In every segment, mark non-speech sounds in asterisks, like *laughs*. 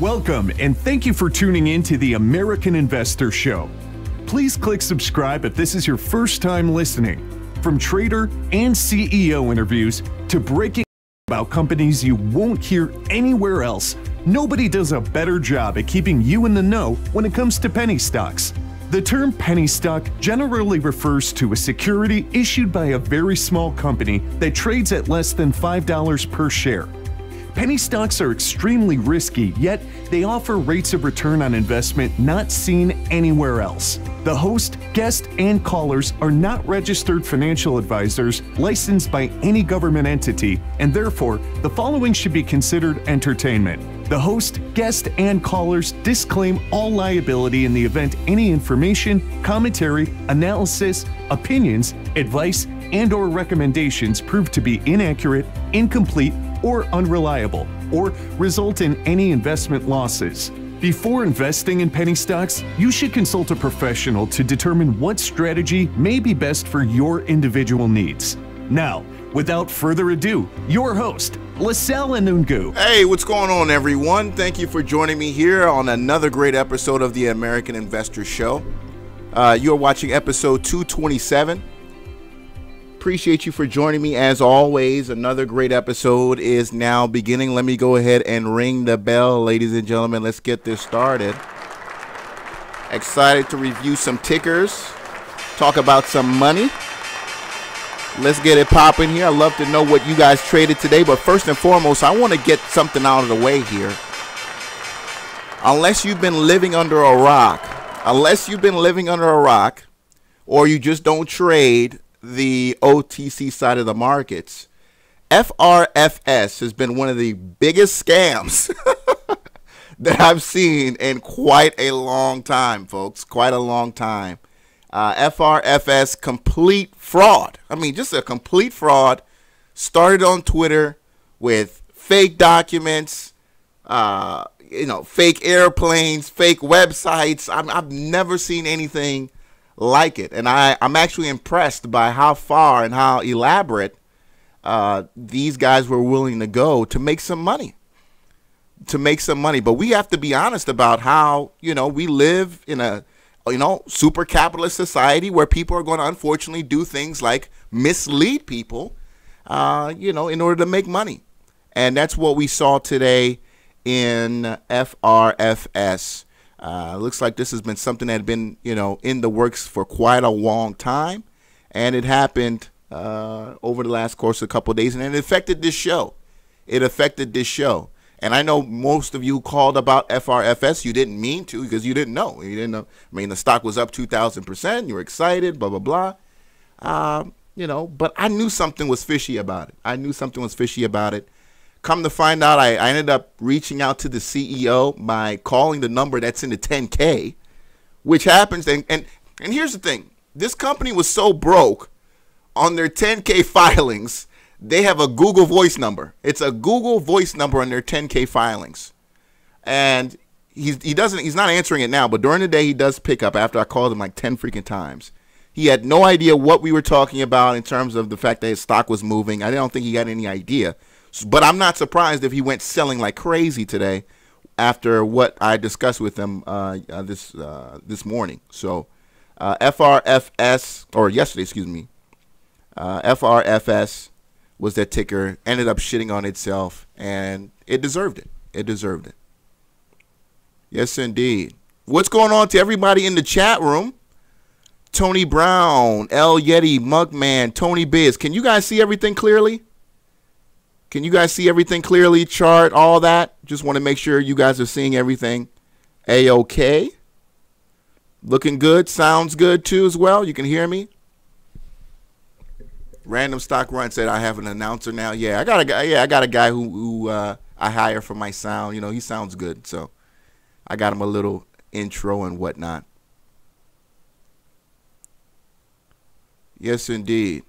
Welcome, and thank you for tuning in to the American Investor Show. Please click subscribe if this is your first time listening. From trader and CEO interviews to breaking about companies you won't hear anywhere else, nobody does a better job at keeping you in the know when it comes to penny stocks. The term penny stock generally refers to a security issued by a very small company that trades at less than $5 per share. Penny stocks are extremely risky, yet they offer rates of return on investment not seen anywhere else. The host, guest, and callers are not registered financial advisors licensed by any government entity, and therefore, the following should be considered entertainment. The host, guest, and callers disclaim all liability in the event any information, commentary, analysis, opinions, advice, and or recommendations prove to be inaccurate, incomplete, or unreliable, or result in any investment losses. Before investing in penny stocks, you should consult a professional to determine what strategy may be best for your individual needs. Now, without further ado, your host, LaSalle Anungu. Hey, what's going on, everyone? Thank you for joining me here on another great episode of the American Investor Show. Uh, you're watching episode 227. Appreciate you for joining me as always. Another great episode is now beginning. Let me go ahead and ring the bell, ladies and gentlemen. Let's get this started. Excited to review some tickers, talk about some money. Let's get it popping here. I'd love to know what you guys traded today, but first and foremost, I want to get something out of the way here. Unless you've been living under a rock, unless you've been living under a rock, or you just don't trade the OTC side of the markets, FRFS has been one of the biggest scams *laughs* that I've seen in quite a long time, folks. Quite a long time. Uh, FRFS complete fraud. I mean, just a complete fraud. Started on Twitter with fake documents, uh, you know, fake airplanes, fake websites. i have never seen anything like it. And I, I'm actually impressed by how far and how elaborate uh, these guys were willing to go to make some money. To make some money. But we have to be honest about how, you know, we live in a, you know, super capitalist society where people are going to unfortunately do things like mislead people, uh, you know, in order to make money. And that's what we saw today in FRFS. Uh, looks like this has been something that had been, you know, in the works for quite a long time, and it happened uh, over the last course of a couple of days, and it affected this show. It affected this show, and I know most of you called about FRFS. You didn't mean to because you didn't know. You didn't know. I mean, the stock was up two thousand percent. You were excited. Blah blah blah. Um, you know, but I knew something was fishy about it. I knew something was fishy about it. Come to find out, I, I ended up reaching out to the CEO by calling the number that's in the 10K, which happens. And, and, and here's the thing this company was so broke on their 10K filings, they have a Google Voice number. It's a Google Voice number on their 10K filings. And he's, he doesn't, he's not answering it now, but during the day he does pick up after I called him like 10 freaking times. He had no idea what we were talking about in terms of the fact that his stock was moving. I don't think he had any idea. But I'm not surprised if he went selling like crazy today after what I discussed with him uh, uh, this uh, this morning. So uh, FRFS or yesterday, excuse me, uh, FRFS was that ticker. Ended up shitting on itself, and it deserved it. It deserved it. Yes, indeed. What's going on to everybody in the chat room? Tony Brown, L Yeti, Mugman, Tony Biz. Can you guys see everything clearly? Can you guys see everything clearly? Chart, all that? Just want to make sure you guys are seeing everything a-okay. Looking good. Sounds good too as well. You can hear me. Random stock run said I have an announcer now. Yeah, I got a guy. Yeah, I got a guy who who uh, I hire for my sound. You know, he sounds good, so I got him a little intro and whatnot. Yes, indeed.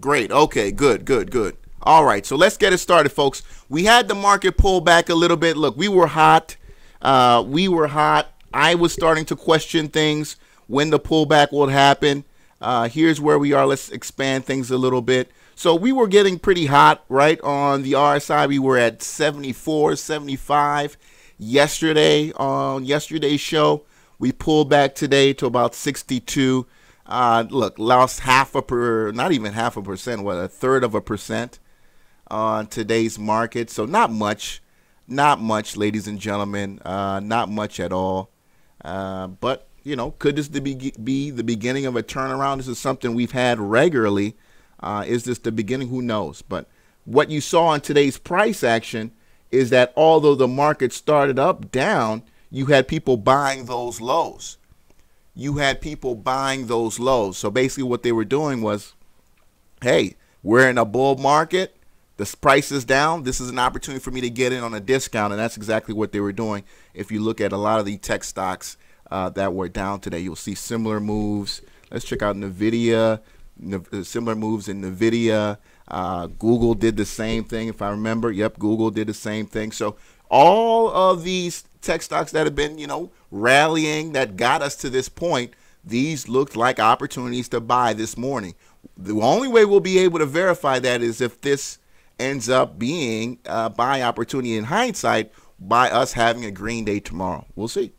Great. Okay, good, good, good. All right, so let's get it started, folks. We had the market pull back a little bit. Look, we were hot. Uh, we were hot. I was starting to question things when the pullback would happen. Uh, here's where we are. Let's expand things a little bit. So we were getting pretty hot, right? On the RSI, we were at 74, 75 yesterday on yesterday's show. We pulled back today to about 62. Uh, look, lost half a per, not even half a percent, what, a third of a percent on today's market. So not much, not much, ladies and gentlemen, uh, not much at all. Uh, but you know, could this be, be the beginning of a turnaround? This is something we've had regularly. Uh, is this the beginning? Who knows? But what you saw in today's price action is that although the market started up down, you had people buying those lows. You had people buying those lows. So basically, what they were doing was, hey, we're in a bull market. The price is down. This is an opportunity for me to get in on a discount. And that's exactly what they were doing. If you look at a lot of the tech stocks uh, that were down today, you'll see similar moves. Let's check out NVIDIA, uh, similar moves in NVIDIA. Uh, Google did the same thing, if I remember. Yep, Google did the same thing. So all of these tech stocks that have been, you know, rallying that got us to this point, these looked like opportunities to buy this morning. The only way we'll be able to verify that is if this ends up being a buy opportunity in hindsight by us having a green day tomorrow. We'll see.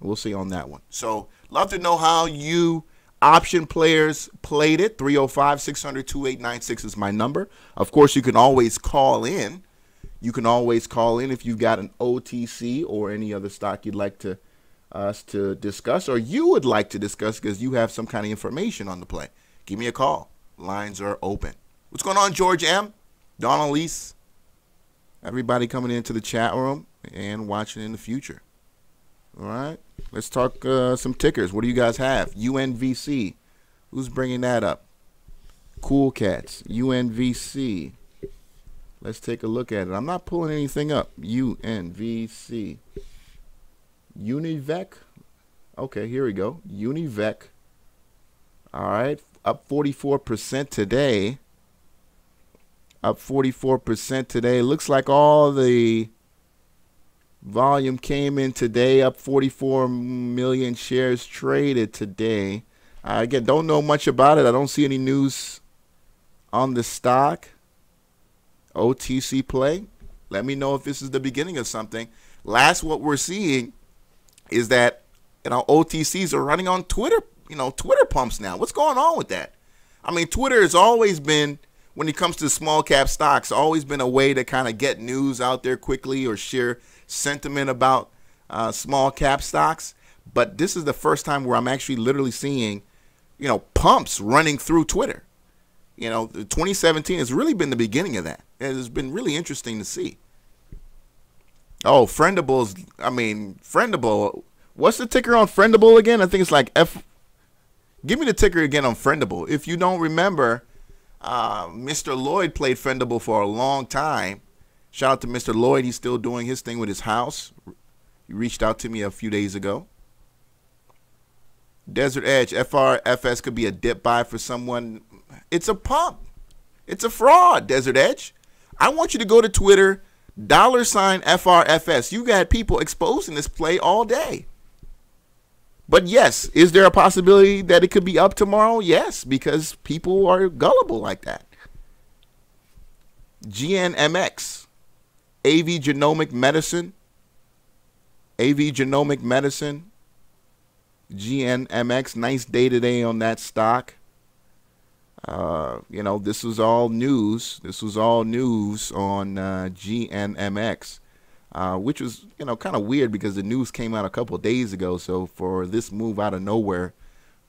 We'll see on that one. So, love to know how you option players played it. 305 600 2896 is my number. Of course, you can always call in. You can always call in if you've got an OTC or any other stock you'd like to us to discuss or you would like to discuss because you have some kind of information on the play. Give me a call. Lines are open. What's going on, George M? Donna Elise, everybody coming into the chat room and watching in the future. All right, let's talk uh, some tickers. What do you guys have? UNVC. Who's bringing that up? Cool Cats. UNVC. Let's take a look at it. I'm not pulling anything up. UNVC. Univec. Okay, here we go. Univec. All right, up 44% today up 44% today. Looks like all the volume came in today, up 44 million shares traded today. I again don't know much about it. I don't see any news on the stock. OTC play. Let me know if this is the beginning of something. Last, what we're seeing is that you know OTCs are running on Twitter. You know Twitter pumps now. What's going on with that? I mean, Twitter has always been when it comes to small cap stocks, always been a way to kind of get news out there quickly or share sentiment about uh, small cap stocks. But this is the first time where I'm actually literally seeing, you know, pumps running through Twitter. You know, 2017 has really been the beginning of that. It has been really interesting to see. Oh, Friendables. I mean, Friendable. What's the ticker on Friendable again? I think it's like F. Give me the ticker again on Friendable. If you don't remember, uh, Mr. Lloyd played Friendable for a long time. Shout out to Mr. Lloyd. He's still doing his thing with his house. He reached out to me a few days ago. Desert Edge, FRFS could be a dip buy for someone. It's a pump. It's a fraud, Desert Edge. I want you to go to Twitter, dollar sign FRFS. You got people exposing this play all day. But yes, is there a possibility that it could be up tomorrow? Yes, because people are gullible like that. GNMX, Aevi Genomic Medicine, Aevi Genomic Medicine, GNMX, nice day today on that stock. Uh, you know, this was all news. This was all news on uh, GNMX uh, which was you know kind of weird because the news came out a couple days ago. So for this move out of nowhere,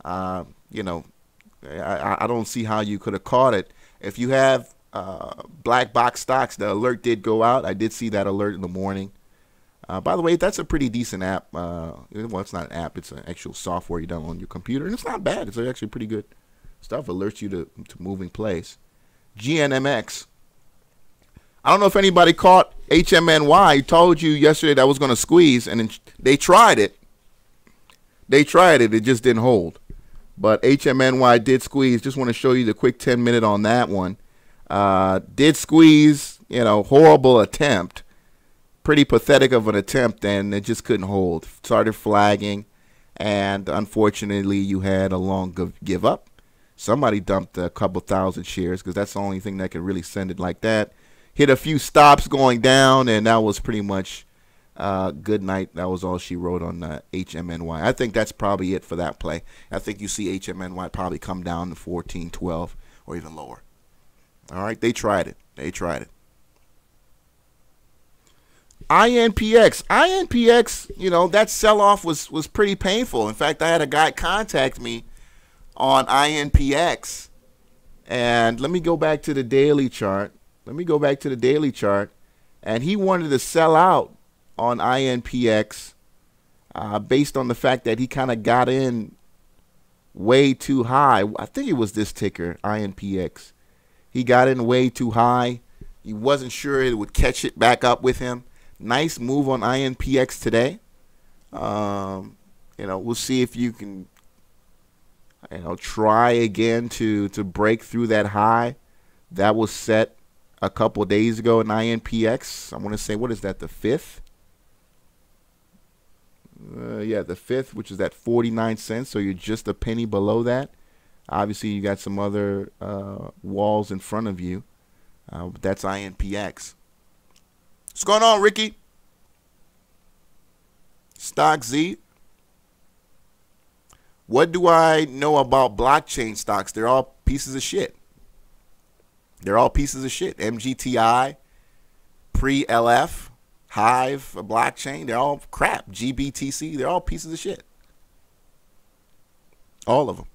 uh, you know, I, I, don't see how you could have caught it. If you have uh, black box stocks, the alert did go out. I did see that alert in the morning. Uh, by the way, that's a pretty decent app. Well, it's not an app; it's an actual software you download on your computer, and it's not bad. It's actually pretty good stuff. Alerts you to to moving place. GNMX I don't know if anybody caught HMNY. Told you yesterday that was going to squeeze, and they tried it. They tried it. It just didn't hold. But HMNY did squeeze. Just want to show you the quick 10 minute on that one. Uh, did squeeze, you know, horrible attempt. Pretty pathetic of an attempt, and it just couldn't hold. Started flagging, and unfortunately, you had a long give up. Somebody dumped a couple thousand shares because that's the only thing that can really send it like that. Hit a few stops going down, and that was pretty much uh, good night. That was all she wrote on uh, HMNY. I think that's probably it for that play. I think you see HMNY probably come down to 14, 12, or even lower. All right, they tried it. They tried it. INPX, INPX, you know that sell-off was was pretty painful. In fact, I had a guy contact me on INPX, and let me go back to the daily chart. Let me go back to the daily chart, and he wanted to sell out on INPX uh, based on the fact that he kind of got in way too high. I think it was this ticker, INPX. He got in way too high. He wasn't sure it would catch it back up with him. Nice move on INPX today. Um, you know, we'll see if you can, you know, try again to to break through that high that was set a couple days ago in INPX. I want to say, what is that? The fifth. Uh, yeah, the fifth, which is at 49 cents. So you're just a penny below that. Obviously, you got some other uh, walls in front of you. Uh, but that's INPX. What's going on, Ricky? Stock Z. What do I know about blockchain stocks? They're all pieces of shit. They're all pieces of shit. MGTI, PRELF, Hive, a blockchain, they're all crap. GBTC, they're all pieces of shit. All of them.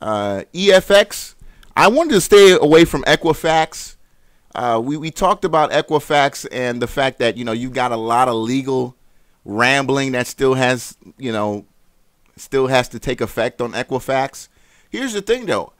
Uh, EFX, I wanted to stay away from Equifax uh, we, we talked about Equifax and the fact that, you know, you've got a lot of legal rambling that still has, you know, still has to take effect on Equifax. Here's the thing, though.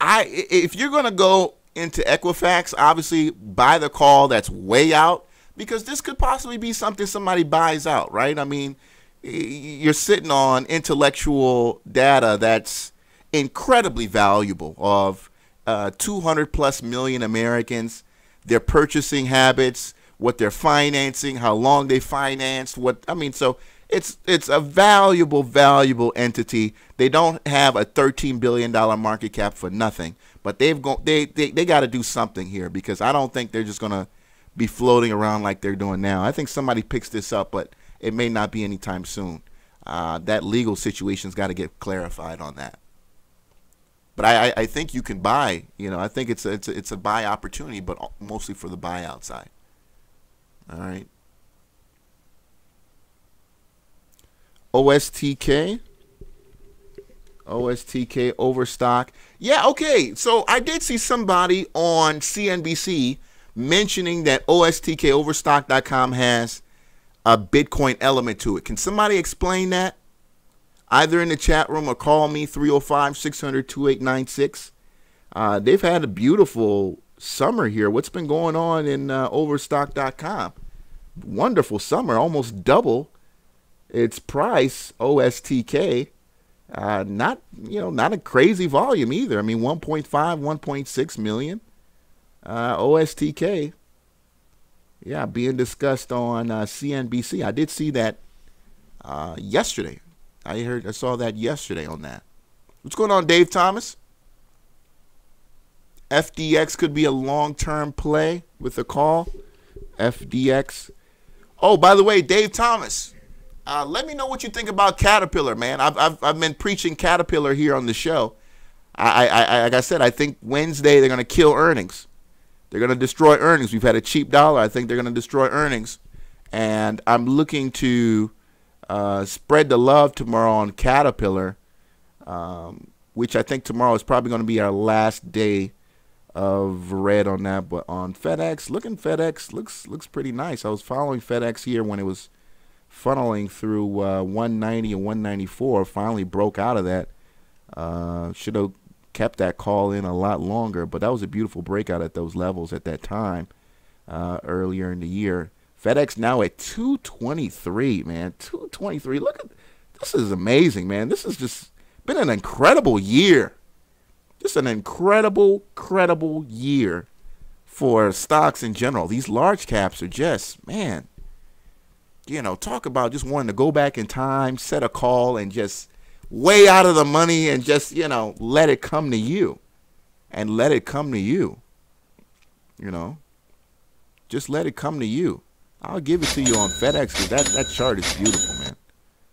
I if you're going to go into Equifax, obviously buy the call that's way out because this could possibly be something somebody buys out, right? I mean, you're sitting on intellectual data that's incredibly valuable of uh, 200 plus million Americans their purchasing habits, what they're financing, how long they financed, what I mean, so it's it's a valuable, valuable entity. They don't have a thirteen billion dollar market cap for nothing, but they've go they they, they got to do something here because I don't think they're just gonna be floating around like they're doing now. I think somebody picks this up, but it may not be anytime soon. Uh, that legal situation's got to get clarified on that. But I, I think you can buy. You know, I think it's a, it's a, it's a buy opportunity, but mostly for the buyout side. All right. OSTK. OSTK overstock. Yeah, okay. So I did see somebody on CNBC mentioning that OSTKoverstock.com has a Bitcoin element to it. Can somebody explain that? either in the chat room or call me 305 600 2896. Uh, they've had a beautiful summer here. What's been going on in uh, overstock.com? Wonderful summer, almost double its price, OSTK. Uh, not you know not a crazy volume either. I mean 1.5, 1.6 million. Uh, OSTK, yeah, being discussed on uh, CNBC. I did see that uh, yesterday. I heard I saw that yesterday on that. What's going on, Dave Thomas? FDX could be a long-term play with a call. FDX. Oh, by the way, Dave Thomas. Uh, let me know what you think about Caterpillar, man. I've, I've, I've been preaching Caterpillar here on the show. I, I, I like I said, I think Wednesday they're going to kill earnings. They're going to destroy earnings. We've had a cheap dollar. I think they're going to destroy earnings, and I'm looking to uh, spread the love tomorrow on Caterpillar, um, which I think tomorrow is probably going to be our last day of red on that. But on FedEx, looking FedEx looks looks pretty nice. I was following FedEx here when it was funneling through uh, 190 and 194. Finally broke out of that. Uh, should have kept that call in a lot longer, but that was a beautiful breakout at those levels at that time uh, earlier in the year. FedEx now at 223, man. 223. Look at this is amazing, man. This has just been an incredible year. Just an incredible, credible year for stocks in general. These large caps are just, man, you know, talk about just wanting to go back in time, set a call, and just way out of the money and just, you know, let it come to you. And let it come to you. You know? Just let it come to you. I'll give it to you on FedEx because that, that chart is beautiful, man.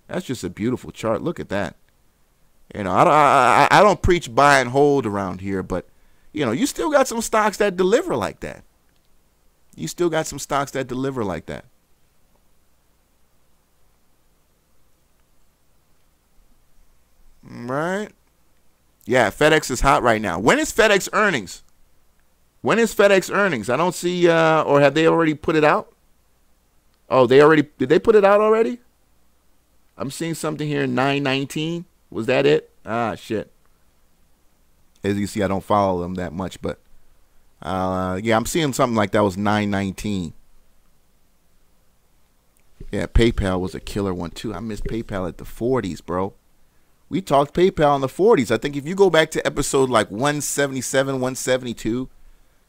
That's just a beautiful chart. Look at that. You know, I don't, I, I don't preach buy and hold around here, but, you know, you still got some stocks that deliver like that. You still got some stocks that deliver like that. Right? Yeah, FedEx is hot right now. When is FedEx earnings? When is FedEx earnings? I don't see, uh, or have they already put it out? Oh, they already did they put it out already? I'm seeing something here. 919. Was that it? Ah, shit. As you see, I don't follow them that much, but uh, yeah, I'm seeing something like that was 919. Yeah, PayPal was a killer one too. I missed PayPal at the 40s, bro. We talked PayPal in the 40s. I think if you go back to episode like 177, 172,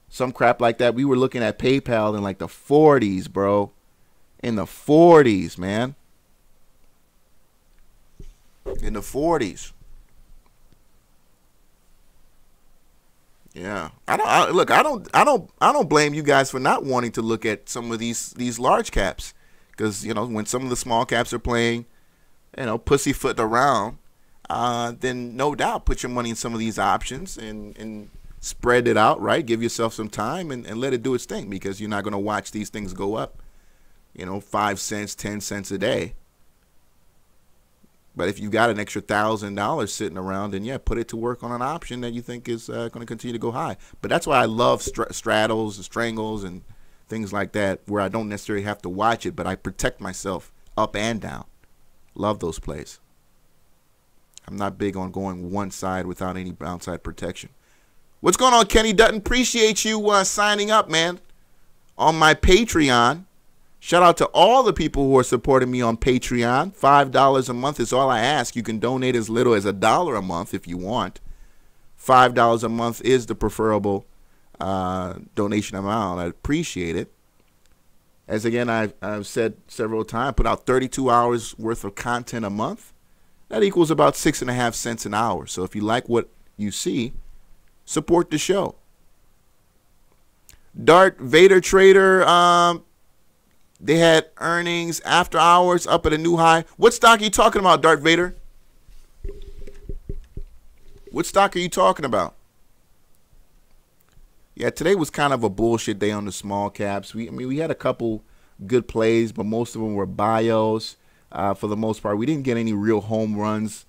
some crap like that, we were looking at PayPal in like the 40s, bro. In the 40s, man. In the 40s. Yeah, I don't I, look. I don't. I don't. I don't blame you guys for not wanting to look at some of these these large caps, because you know when some of the small caps are playing, you know, pussyfoot around, uh, then no doubt put your money in some of these options and and spread it out. Right, give yourself some time and, and let it do its thing because you're not going to watch these things go up, you know, five cents, ten cents a day. But if you've got an extra thousand dollars sitting around, then yeah, put it to work on an option that you think is uh, going to continue to go high. But that's why I love str- straddles, and strangles, and things like that, where I don't necessarily have to watch it, but I protect myself up and down. Love those plays. I'm not big on going one side without any downside protection. What's going on, Kenny Dutton? Appreciate you uh, signing up, man, on my Patreon. Shout out to all the people who are supporting me on Patreon. $5 a month is all I ask. You can donate as little as a dollar a month if you want. $5 a month is the preferable uh, donation amount. I appreciate it. As again, I've, I've said several times, put out 32 hours worth of content a month. That equals about six and a half cents an hour. So if you like what you see, support the show. Darth Vader Trader, um, they had earnings after hours up at a new high. What stock are you talking about, Darth Vader? What stock are you talking about? Yeah, today was kind of a bullshit day on the small caps. We, I mean, we had a couple good plays, but most of them were bios. Uh, for the most part, we didn't get any real home runs.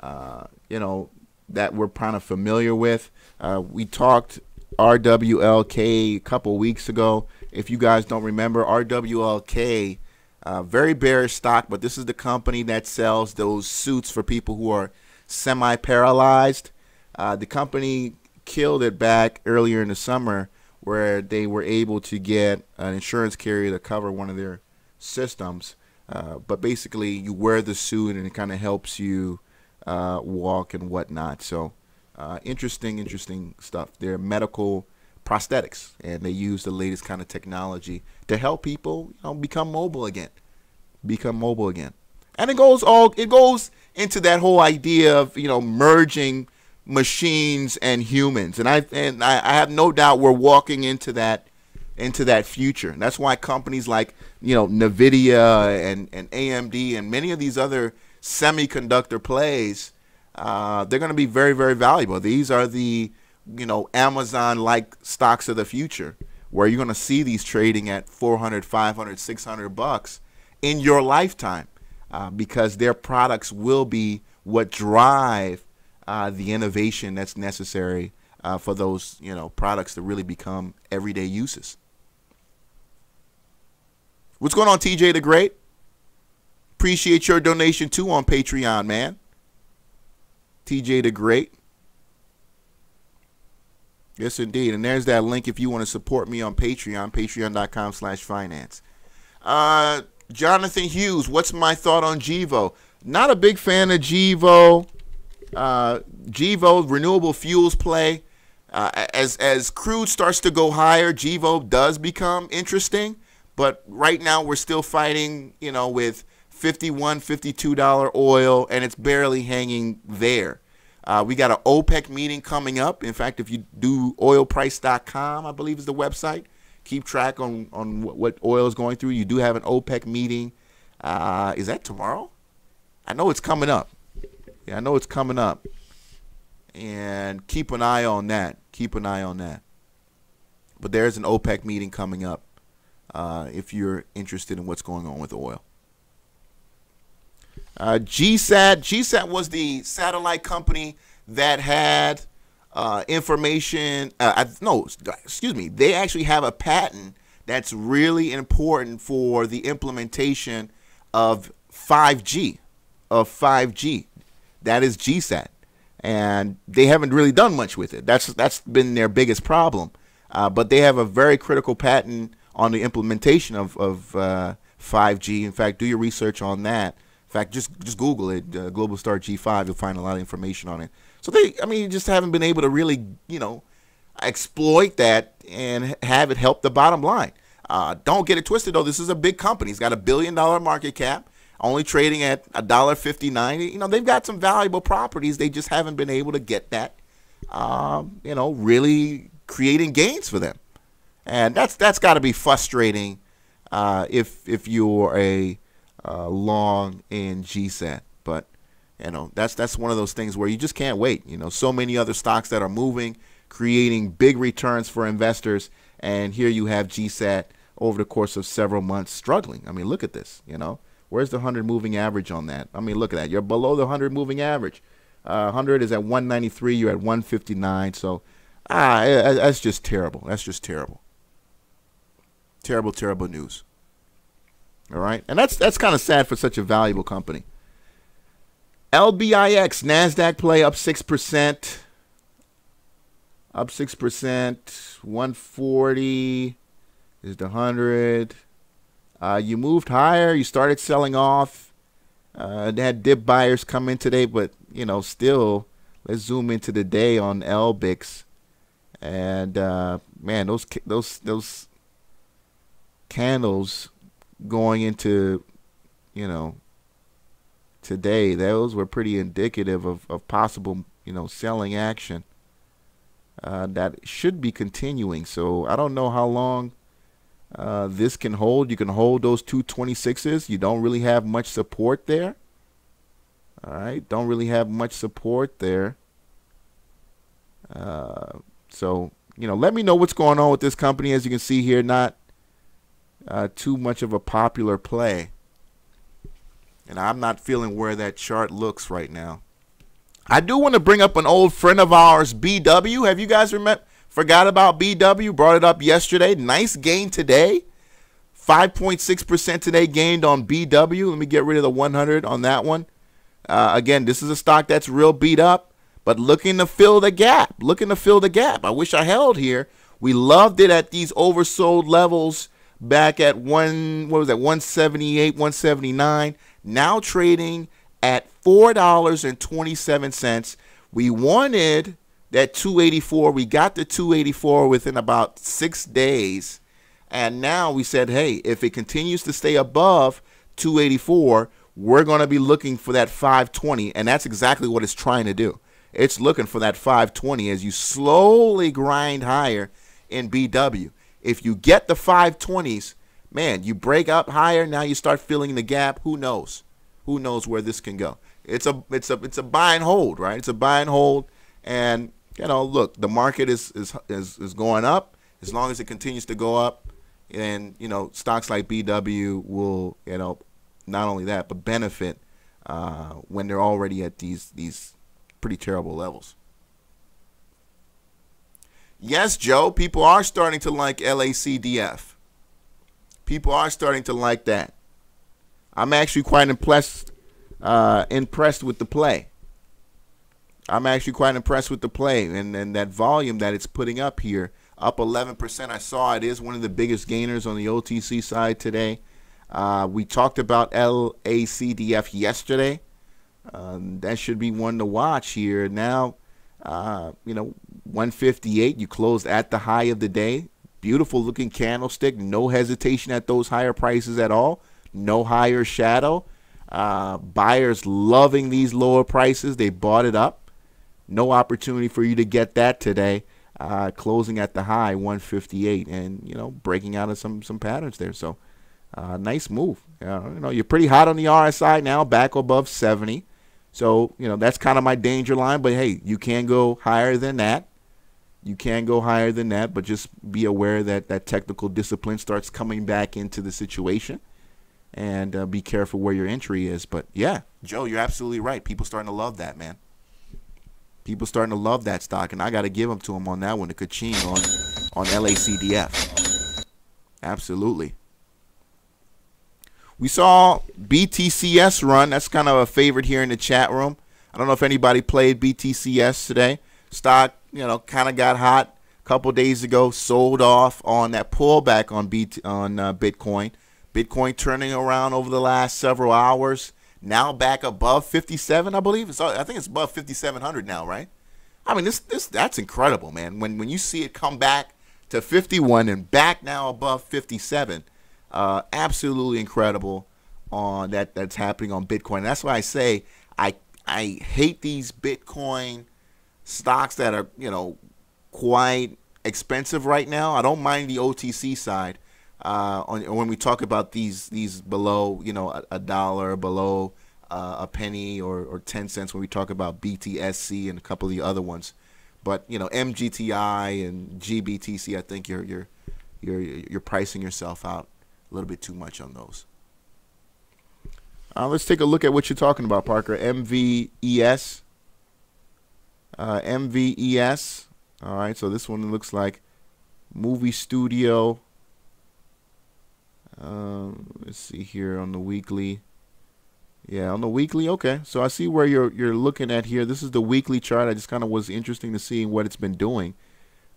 Uh, you know that we're kind of familiar with. Uh, we talked RWLK a couple weeks ago. If you guys don't remember, RWLK, uh, very bearish stock, but this is the company that sells those suits for people who are semi paralyzed. Uh, the company killed it back earlier in the summer where they were able to get an insurance carrier to cover one of their systems. Uh, but basically, you wear the suit and it kind of helps you uh, walk and whatnot. So, uh, interesting, interesting stuff. They're medical prosthetics, and they use the latest kind of technology to help people you know, become mobile again, become mobile again. And it goes all it goes into that whole idea of you know merging machines and humans, and I and I, I have no doubt we're walking into that into that future. And that's why companies like you know Nvidia and and AMD and many of these other semiconductor plays, uh, they're going to be very very valuable. These are the you know, Amazon like stocks of the future where you're going to see these trading at 400, 500, 600 bucks in your lifetime uh, because their products will be what drive uh, the innovation that's necessary uh, for those, you know, products to really become everyday uses. What's going on, TJ the Great? Appreciate your donation too on Patreon, man. TJ the Great. Yes, indeed. And there's that link if you want to support me on Patreon, patreon.com slash finance. Uh, Jonathan Hughes, what's my thought on Gevo? Not a big fan of Gevo. Uh, Gevo, renewable fuels play. Uh, as, as crude starts to go higher, Gevo does become interesting. But right now we're still fighting, you know, with 51 $52 oil, and it's barely hanging there. Uh, we got an OPEC meeting coming up. In fact, if you do oilprice.com, I believe is the website, keep track on, on what oil is going through. You do have an OPEC meeting. Uh, is that tomorrow? I know it's coming up. Yeah, I know it's coming up. And keep an eye on that. Keep an eye on that. But there's an OPEC meeting coming up uh, if you're interested in what's going on with oil. Uh, GSAT. GSAT was the satellite company that had uh, information. Uh, no, excuse me. They actually have a patent that's really important for the implementation of 5G. Of 5G, that is GSAT, and they haven't really done much with it. That's that's been their biggest problem. Uh, but they have a very critical patent on the implementation of of 5G. Uh, In fact, do your research on that. In fact, just just Google it, uh, Globalstar G5. You'll find a lot of information on it. So they, I mean, just haven't been able to really, you know, exploit that and have it help the bottom line. Uh, don't get it twisted though. This is a big company. It's got a billion dollar market cap, only trading at a dollar fifty nine. You know, they've got some valuable properties. They just haven't been able to get that, um, you know, really creating gains for them, and that's that's got to be frustrating uh, if if you're a uh, long in GSAT. But you know that's that's one of those things where you just can't wait. You know, so many other stocks that are moving, creating big returns for investors, and here you have GSAT over the course of several months struggling. I mean, look at this. You know, where's the 100 moving average on that? I mean, look at that. You're below the 100 moving average. Uh, 100 is at 193. You're at 159. So, ah, that's just terrible. That's just terrible. Terrible, terrible news. All right, and that's that's kind of sad for such a valuable company. LBIX Nasdaq play up six percent, up six percent. One forty is the hundred. Uh, you moved higher. You started selling off. Uh, they had dip buyers come in today, but you know, still, let's zoom into the day on LBIX, and uh, man, those those those candles going into, you know, today, those were pretty indicative of, of possible, you know, selling action uh, that should be continuing. So I don't know how long uh, this can hold. You can hold those two 26s. You don't really have much support there. All right, don't really have much support there. Uh, so you know, let me know what's going on with this company. As you can see here, not uh, too much of a popular play. And I'm not feeling where that chart looks right now. I do want to bring up an old friend of ours, BW. Have you guys remember forgot about BW? Brought it up yesterday. Nice gain today. 5.6% today gained on BW. Let me get rid of the 100 on that one. Uh, again, this is a stock that's real beat up, but looking to fill the gap. Looking to fill the gap. I wish I held here. We loved it at these oversold levels back at one what was that 178 179 now trading at four dollars and 27 cents. We wanted that 284 we got the 284 within about six days. And now we said hey if it continues to stay above 284 we're going to be looking for that 520 and that's exactly what it's trying to do. It's looking for that 520 as you slowly grind higher in bw if you get the 520s, man, you break up higher, now you start filling the gap. Who knows? Who knows where this can go? It's a it's a it's a buy and hold, right? It's a buy and hold and you know, look, the market is is is, is going up as long as it continues to go up and you know, stocks like BW will, you know, not only that, but benefit uh, when they're already at these these pretty terrible levels. Yes, Joe, people are starting to like LACDF. People are starting to like that. I'm actually quite impressed uh, impressed with the play. I'm actually quite impressed with the play and, and that volume that it's putting up here. Up 11%. I saw it is one of the biggest gainers on the OTC side today. Uh, we talked about LACDF yesterday. Um, that should be one to watch here. Now, uh, you know, 158. You closed at the high of the day. Beautiful looking candlestick. No hesitation at those higher prices at all. No higher shadow. Uh, buyers loving these lower prices. They bought it up. No opportunity for you to get that today. Uh, closing at the high 158 and you know breaking out of some some patterns there. So uh, nice move. Uh, you know you're pretty hot on the RSI now, back above 70. So you know that's kind of my danger line. But hey, you can go higher than that. You can go higher than that, but just be aware that that technical discipline starts coming back into the situation and uh, be careful where your entry is. But yeah, Joe, you're absolutely right. People starting to love that, man. People starting to love that stock, and I got to give them to them on that one, the Kaching on on LACDF. Absolutely. We saw BTCS run. That's kind of a favorite here in the chat room. I don't know if anybody played BTCS today. Stock, you know, kind of got hot a couple days ago. Sold off on that pullback on BT, on uh, Bitcoin. Bitcoin turning around over the last several hours. Now back above 57, I believe. It's, I think it's above 5,700 now, right? I mean, this this that's incredible, man. When when you see it come back to 51 and back now above 57, uh, absolutely incredible on that that's happening on Bitcoin. that's why I say I I hate these Bitcoin stocks that are you know quite expensive right now. I don't mind the OTC side, uh, on, when we talk about these these below you know a, a dollar below uh, a penny or, or 10 cents when we talk about BTSC and a couple of the other ones but you know MGTI and GBTC I think you're you're you're you're pricing yourself out a little bit too much on those uh, let's take a look at what you're talking about Parker MVES uh, MVES all right so this one looks like movie studio um, let's see here on the weekly. Yeah, on the weekly. Okay, so I see where you're you're looking at here. This is the weekly chart. I just kind of was interesting to see what it's been doing.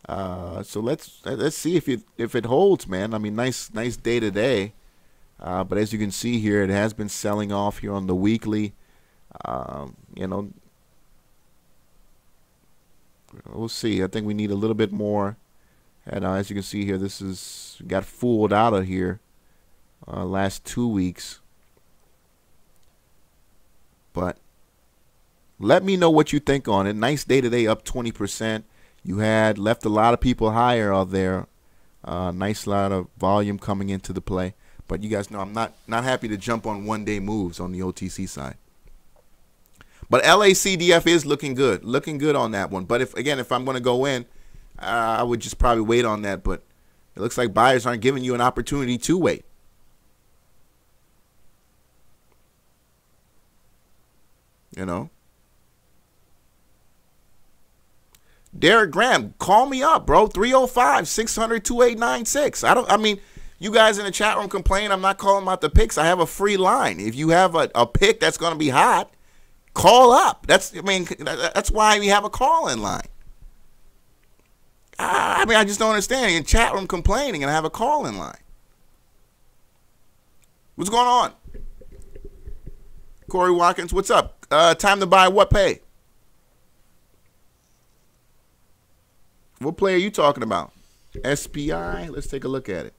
Uh, so let's let's see if it if it holds, man. I mean, nice nice day today. Uh, but as you can see here, it has been selling off here on the weekly. Um, you know, we'll see. I think we need a little bit more. And uh, as you can see here, this is got fooled out of here uh, last two weeks. But let me know what you think on it. Nice day today, up 20%. You had left a lot of people higher out there. Uh, nice lot of volume coming into the play. But you guys know I'm not not happy to jump on one day moves on the OTC side. But LACDF is looking good, looking good on that one. But if again, if I'm going to go in, uh, I would just probably wait on that. But it looks like buyers aren't giving you an opportunity to wait. You know? Derek Graham, call me up, bro. 305 600 2896. I don't I mean, you guys in the chat room complain I'm not calling out the picks. I have a free line. If you have a, a pick that's going to be hot, call up. That's I mean that's why we have a call in line. I, mean I just don't understand. In chat room complaining and I have a call in line. What's going on? Corey Watkins, what's up? Uh, time to buy what pay? What play are you talking about? SPI. Let's take a look at it.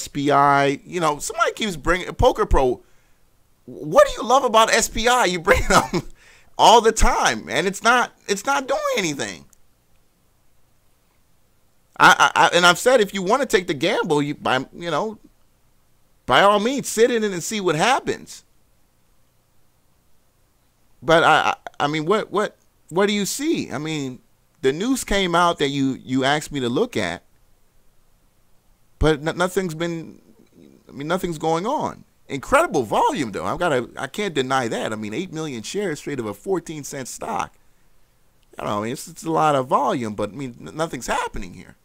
SPI. You know, somebody keeps bringing Poker Pro. What do you love about SPI? You bring them *laughs* all the time, and it's not it's not doing anything. I, I, and I've said if you want to take the gamble, you by you know by all means, sit in it and see what happens. But I, I, I mean, what, what, what do you see? I mean, the news came out that you, you asked me to look at, but nothing's been, I mean, nothing's going on. Incredible volume, though. I've got to, I can't deny that. I mean, eight million shares straight of a 14 cent stock. You know, I mean, it's, it's a lot of volume, but I mean, nothing's happening here.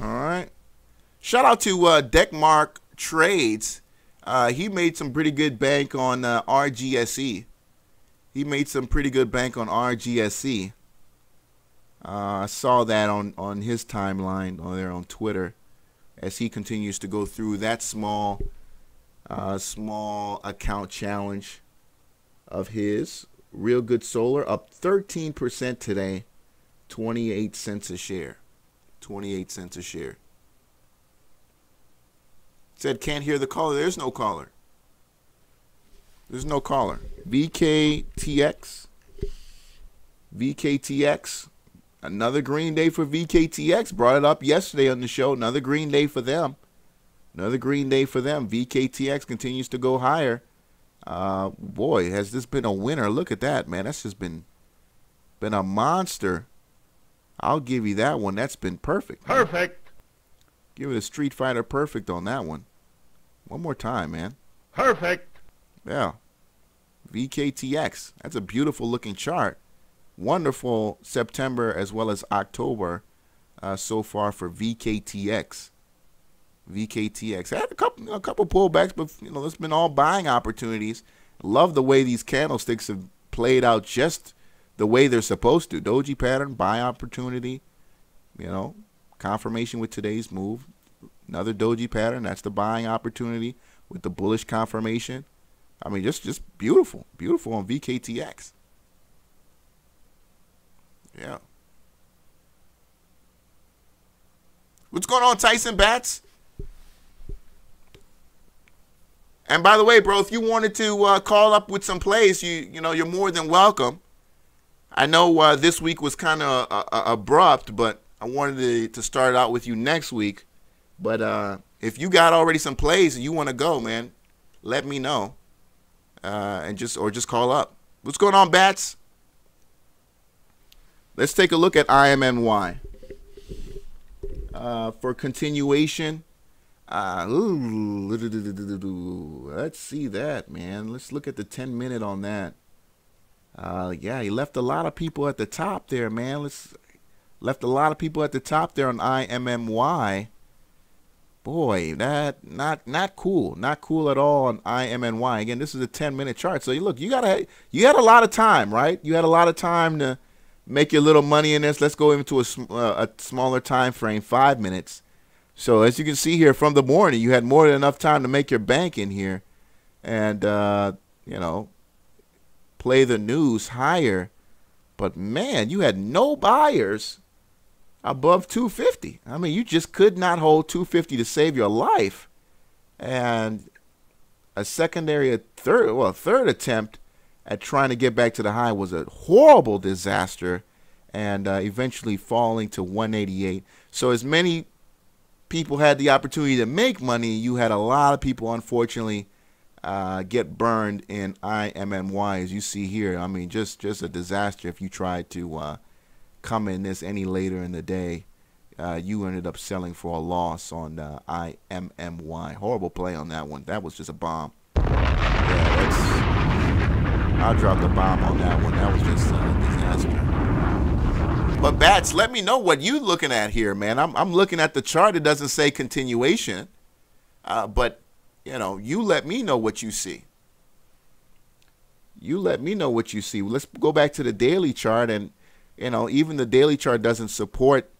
All right. Shout out to uh, Deckmark Trades. Uh, he made some pretty good bank on uh, RGSE. He made some pretty good bank on RGSE. Uh, I saw that on, on his timeline on there on Twitter as he continues to go through that small uh, small account challenge of his. Real Goods Solar up 13% today 28 cents a share. 28 cents a share. Said can't hear the caller. There's no caller. There's no caller. VKTX. VKTX. Another green day for VKTX. Brought it up yesterday on the show. Another green day for them. Another green day for them. VKTX continues to go higher. Uh, boy, has this been a winner? Look at that, man. That's just been been a monster. I'll give you that one. That's been perfect. Perfect. Give it a Street Fighter perfect on that one. One more time, man. Perfect. Yeah. VKTX. That's a beautiful looking chart. Wonderful September as well as October uh, so far for VKTX. VKTX had a couple a couple pullbacks, but you know it's been all buying opportunities. Love the way these candlesticks have played out just the way they're supposed to. Doji pattern, buy opportunity. You know, confirmation with today's move. Another doji pattern. That's the buying opportunity with the bullish confirmation. I mean, just just beautiful, beautiful on VKTX. Yeah. What's going on, Tyson Bats? And by the way, bro, if you wanted to uh, call up with some plays, you you know you're more than welcome. I know uh, this week was kind of uh, uh, abrupt, but I wanted to, to start out with you next week. But uh, if you got already some plays and you want to go, man, let me know, uh, and just or just call up. What's going on, bats? Let's take a look at IMMY. Uh, for continuation, uh, ooh, let's see that, man. Let's look at the 10 minute on that. Uh, yeah, he left a lot of people at the top there, man. Let's left a lot of people at the top there on IMMY. Boy, that not not cool, not cool at all on IMMY. Again, this is a 10 minute chart, so you look, you gotta you had a lot of time, right? You had a lot of time to make your little money in this. Let's go into a, uh, a smaller time frame, five minutes. So as you can see here from the morning, you had more than enough time to make your bank in here, and uh, you know, play the news higher. But man, you had no buyers above 250. I mean, you just could not hold 250 to save your life, and a secondary, a third, well, a third attempt at trying to get back to the high was a horrible disaster, and uh, eventually falling to 188. So as many people had the opportunity to make money, you had a lot of people, unfortunately, uh, get burned in IMMY, as you see here. I mean, just just a disaster if you tried to uh, come in this any later in the day. Uh, you ended up selling for a loss on uh, IMMY. Horrible play on that one. That was just a bomb. Yeah, I dropped a bomb on that one. That was just a disaster. But bats, let me know what you looking at here, man. I'm I'm looking at the chart. It doesn't say continuation, uh, but you know, you let me know what you see. You let me know what you see. Let's go back to the daily chart, and you know, even the daily chart doesn't support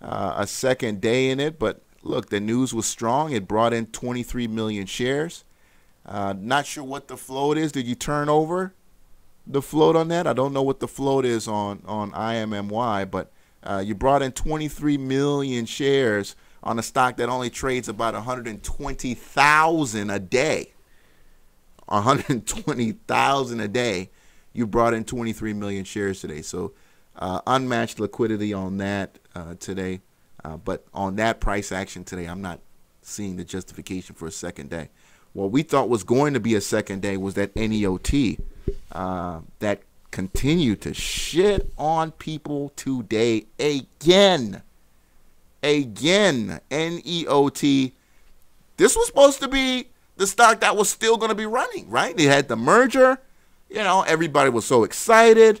uh, a second day in it. But look, the news was strong. It brought in 23 million shares. Uh, not sure what the float is. Did you turn over? the float on that. I don't know what the float is on on IMMY, but uh, you brought in 23 million shares on a stock that only trades about 120,000 a day. 120,000 a day. You brought in 23 million shares today. So uh, unmatched liquidity on that uh, today. Uh, but on that price action today, I'm not seeing the justification for a second day. What we thought was going to be a second day was that NEOT uh, that continue to shit on people today again. Again, NEOT. This was supposed to be the stock that was still going to be running, right? They had the merger. You know, everybody was so excited.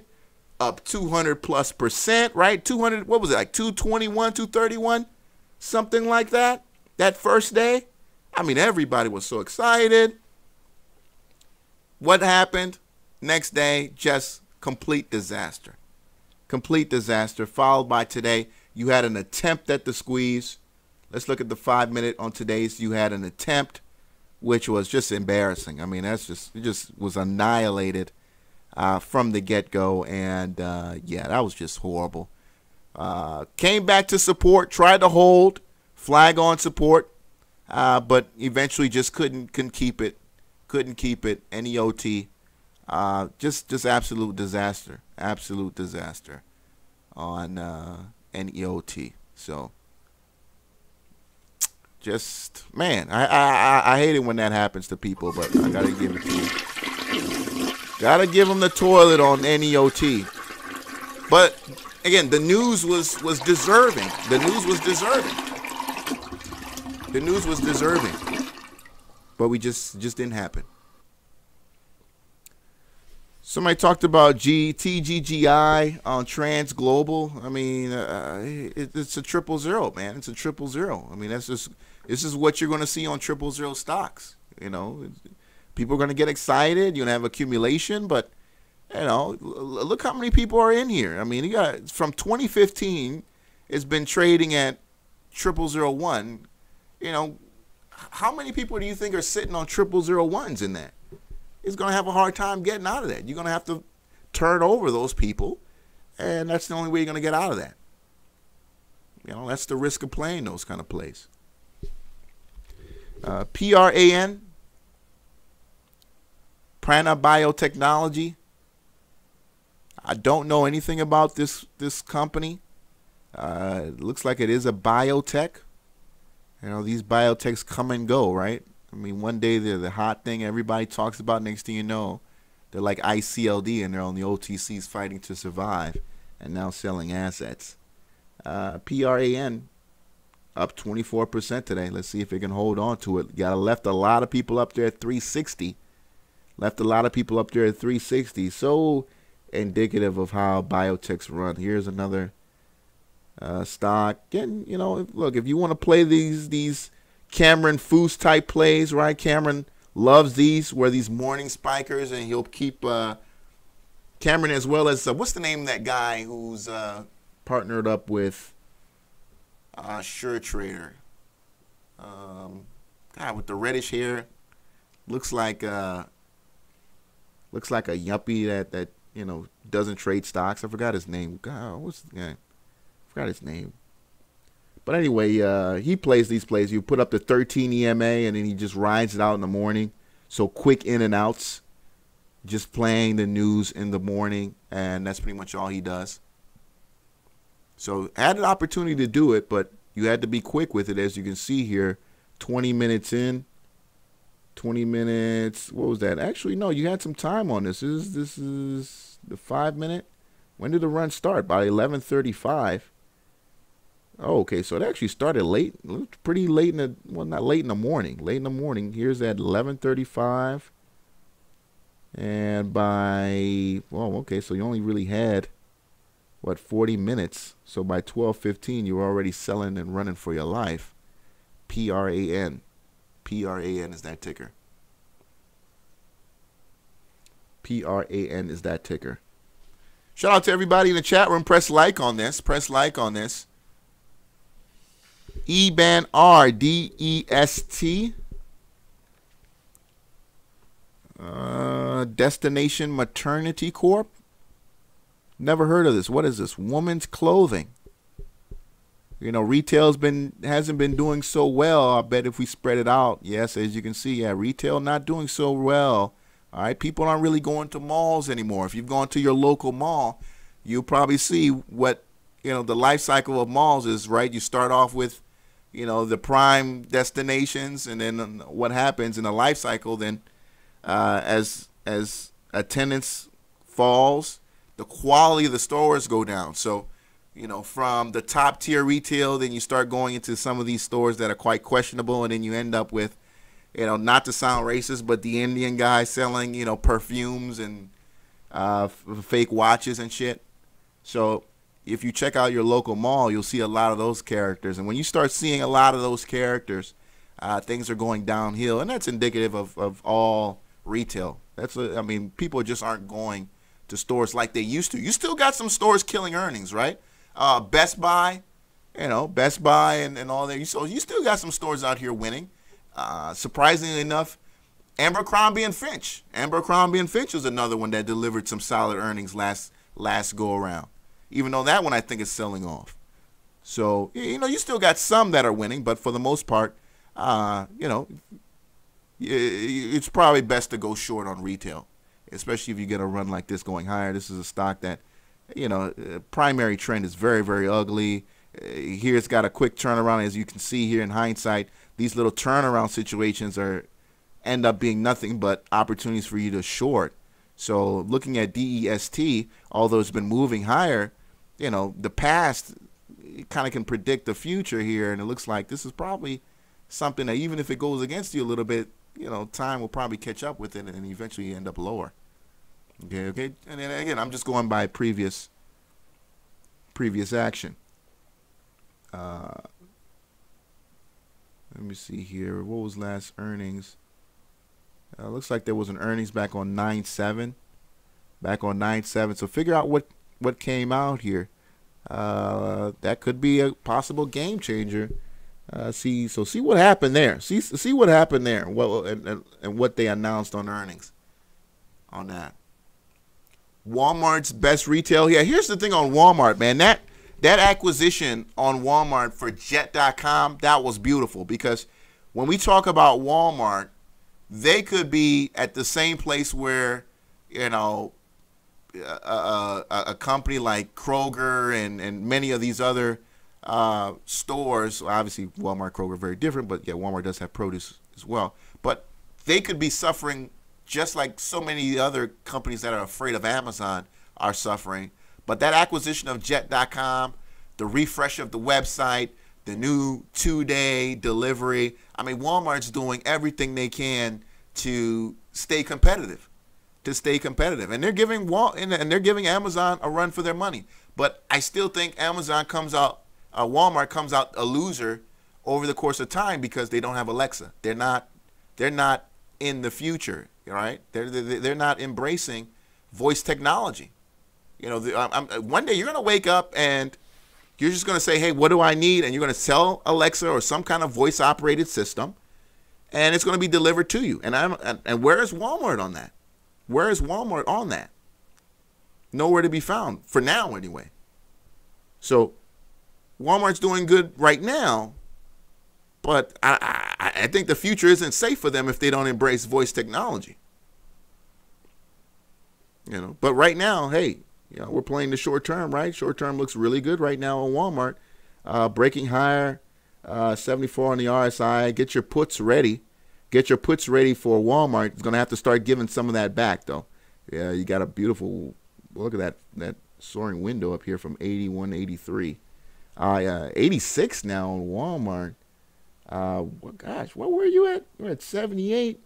Up 200 plus percent, right? 200, what was it, like 221, 231? Something like that. That first day. I mean, everybody was so excited. What happened? Next day, just complete disaster. Complete disaster. Followed by today, you had an attempt at the squeeze. Let's look at the five minute on today's. You had an attempt, which was just embarrassing. I mean, that's just it just was annihilated uh, from the get go, and uh, yeah, that was just horrible. Uh, came back to support, tried to hold, flag on support, uh, but eventually just couldn't couldn't keep it, couldn't keep it. NEOT, uh, just just absolute disaster, absolute disaster on uh, NEOT. So just man, I, I I hate it when that happens to people, but I gotta give it to you. Gotta give them the toilet on NEOT. But again, the news was was deserving. The news was deserving. The news was deserving, but we just just didn't happen. Somebody talked about G, TGGI on Trans Global. I mean, uh, it, it's a triple zero, man. It's a triple zero. I mean, that's just this is what you're going to see on triple zero stocks. You know, people are going to get excited. You're going to have accumulation, but you know, look how many people are in here. I mean, you got from 2015, it's been trading at triple zero one. You know, how many people do you think are sitting on triple zero ones in that? It's going to have a hard time getting out of that. You're going to have to turn over those people, and that's the only way you're going to get out of that. You know, that's the risk of playing those kind of plays. Uh, PRAN, Prana Biotechnology. I don't know anything about this this company. Uh, it looks like it is a biotech. You know, these biotechs come and go, right? I mean, one day they're the hot thing everybody talks about. Next thing you know, they're like ICLD and they're on the OTCs fighting to survive and now selling assets. Uh, PRAN up 24% today. Let's see if it can hold on to it. Got left a lot of people up there at 360. Left a lot of people up there at 360. So indicative of how biotechs run. Here's another uh, stock. And you know, look, if you want to play these these Cameron Foos type plays, right? Cameron loves these, where these morning spikers, and he'll keep uh, Cameron as well as uh, what's the name of that guy who's uh, partnered up with uh, Sure Trader? Um, guy with the reddish hair, looks like uh, looks like a yuppie that that you know doesn't trade stocks. I forgot his name. God, what's the guy? I forgot his name. But anyway, uh, he plays these plays. You put up the 13 EMA, and then he just rides it out in the morning. So quick in and outs, just playing the news in the morning, and that's pretty much all he does. So had an opportunity to do it, but you had to be quick with it, as you can see here. 20 minutes in, 20 minutes. What was that? Actually, no, you had some time on this. This is this is the five minute. When did the run start? By 11:35. Oh, okay. So it actually started late, pretty late in the well, not late in the morning. Late in the morning. Here's at 11:35, and by well, okay. So you only really had what 40 minutes. So by 12:15, you were already selling and running for your life. P R A N, P R A N is that ticker. P R A N is that ticker. Shout out to everybody in the chat room. Press like on this. Press like on this. Eban R D E S T. Uh, Destination Maternity Corp. Never heard of this. What is this? Woman's clothing. You know, retail's been hasn't been doing so well. I bet if we spread it out, yes, as you can see, yeah, retail not doing so well. All right, people aren't really going to malls anymore. If you've gone to your local mall, you'll probably see what you know the life cycle of malls is. Right, you start off with you know the prime destinations, and then what happens in the life cycle. Then uh, as as attendance falls, the quality of the stores go down. So you know from the top tier retail, then you start going into some of these stores that are quite questionable, and then you end up with you know not to sound racist, but the Indian guy selling you know perfumes and uh, fake watches and shit. So if you check out your local mall, you'll see a lot of those characters. And when you start seeing a lot of those characters, uh, things are going downhill, and that's indicative of, of all retail. That's a, I mean, people just aren't going to stores like they used to. You still got some stores killing earnings, right? Uh, Best Buy, you know, Best Buy and, and all that. So you still got some stores out here winning. Uh, surprisingly enough, Abercrombie and Fitch. Abercrombie and Finch was another one that delivered some solid earnings last last go around. even though that one I think is selling off. So you know, you still got some that are winning, but for the most part, uh, you know, it's probably best to go short on retail, especially if you get a run like this going higher. This is a stock that, you know, uh, primary trend is very, very ugly. Uh, here it's got a quick turnaround, as you can see here in hindsight. These little turnaround situations are end up being nothing but opportunities for you to short. So looking at DEST, although it's been moving higher, you know, the past kind of can predict the future here, and it looks like this is probably something that even if it goes against you a little bit, you know, time will probably catch up with it and eventually end up lower. Okay, okay. And then again, I'm just going by previous previous action. Uh, let me see here. What was last earnings? Uh, looks like there was an earnings back on 9-7. Back on 9-7. So figure out what, what came out here. Uh, that could be a possible game changer. Uh, see, so see what happened there. See, see what happened there. What and, and, and what they announced on earnings. On that. Walmart's best retail. Yeah, here's the thing on Walmart, man. That that acquisition on Walmart for Jet.com that was beautiful because when we talk about Walmart, they could be at the same place where you know a, a, a company like Kroger and, and many of these other uh, stores, obviously Walmart, Kroger, very different, but yeah, Walmart does have produce as well. But they could be suffering just like so many other companies that are afraid of Amazon are suffering. But that acquisition of Jet.com, the refresh of the website, the new two-day delivery. I mean, Walmart's doing everything they can to stay competitive to stay competitive. And they're giving Wal and they're giving Amazon a run for their money. But I still think Amazon comes out, uh, Walmart comes out a loser over the course of time because they don't have Alexa. They're not, they're not in the future, right? They're they're not embracing voice technology. You know, the, I'm, one day you're gonna wake up and you're just gonna say, "Hey, what do I need?" And you're gonna tell Alexa or some kind of voice operated system, and it's gonna be delivered to you. And I'm and, and where is Walmart on that? Where is Walmart on that? Nowhere to be found, for now anyway. So Walmart's doing good right now, but I, I, I think the future isn't safe for them if they don't embrace voice technology. You know, but right now, hey, you know, we're playing the short term, right? Short term looks really good right now on Walmart. Uh, breaking higher, uh, 74 on the RSI. Get your puts ready. Get your puts ready for Walmart. It's going to have to start giving some of that back, though. Yeah, you got a beautiful look at that that soaring window up here from 81 83. Uh, yeah, 86 now on Walmart. Uh, well, gosh, what were you at? You're at 78.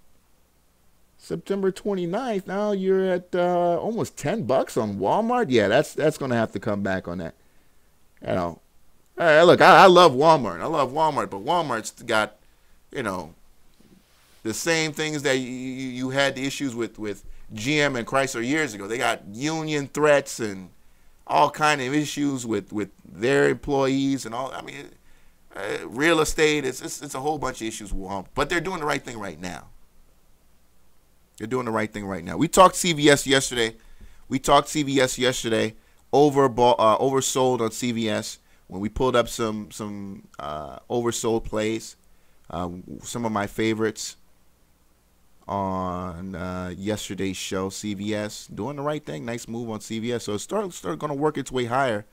September 29th. Now you're at uh, almost 10 bucks on Walmart. Yeah, that's that's going to have to come back on that. You know, hey, look, I, I love Walmart. I love Walmart, but Walmart's got, you know, the same things that you, you had the issues with with GM and Chrysler years ago. They got union threats and all kind of issues with with their employees and all. I mean, uh, real estate. It's, it's it's a whole bunch of issues but they're doing the right thing right now. They're doing the right thing right now. We talked CVS yesterday. We talked CVS yesterday. Over uh, oversold on CVS when we pulled up some some uh, oversold plays. Uh, some of my favorites on uh, yesterday's show. CVS doing the right thing. Nice move on CVS. So it's start start going to work its way higher.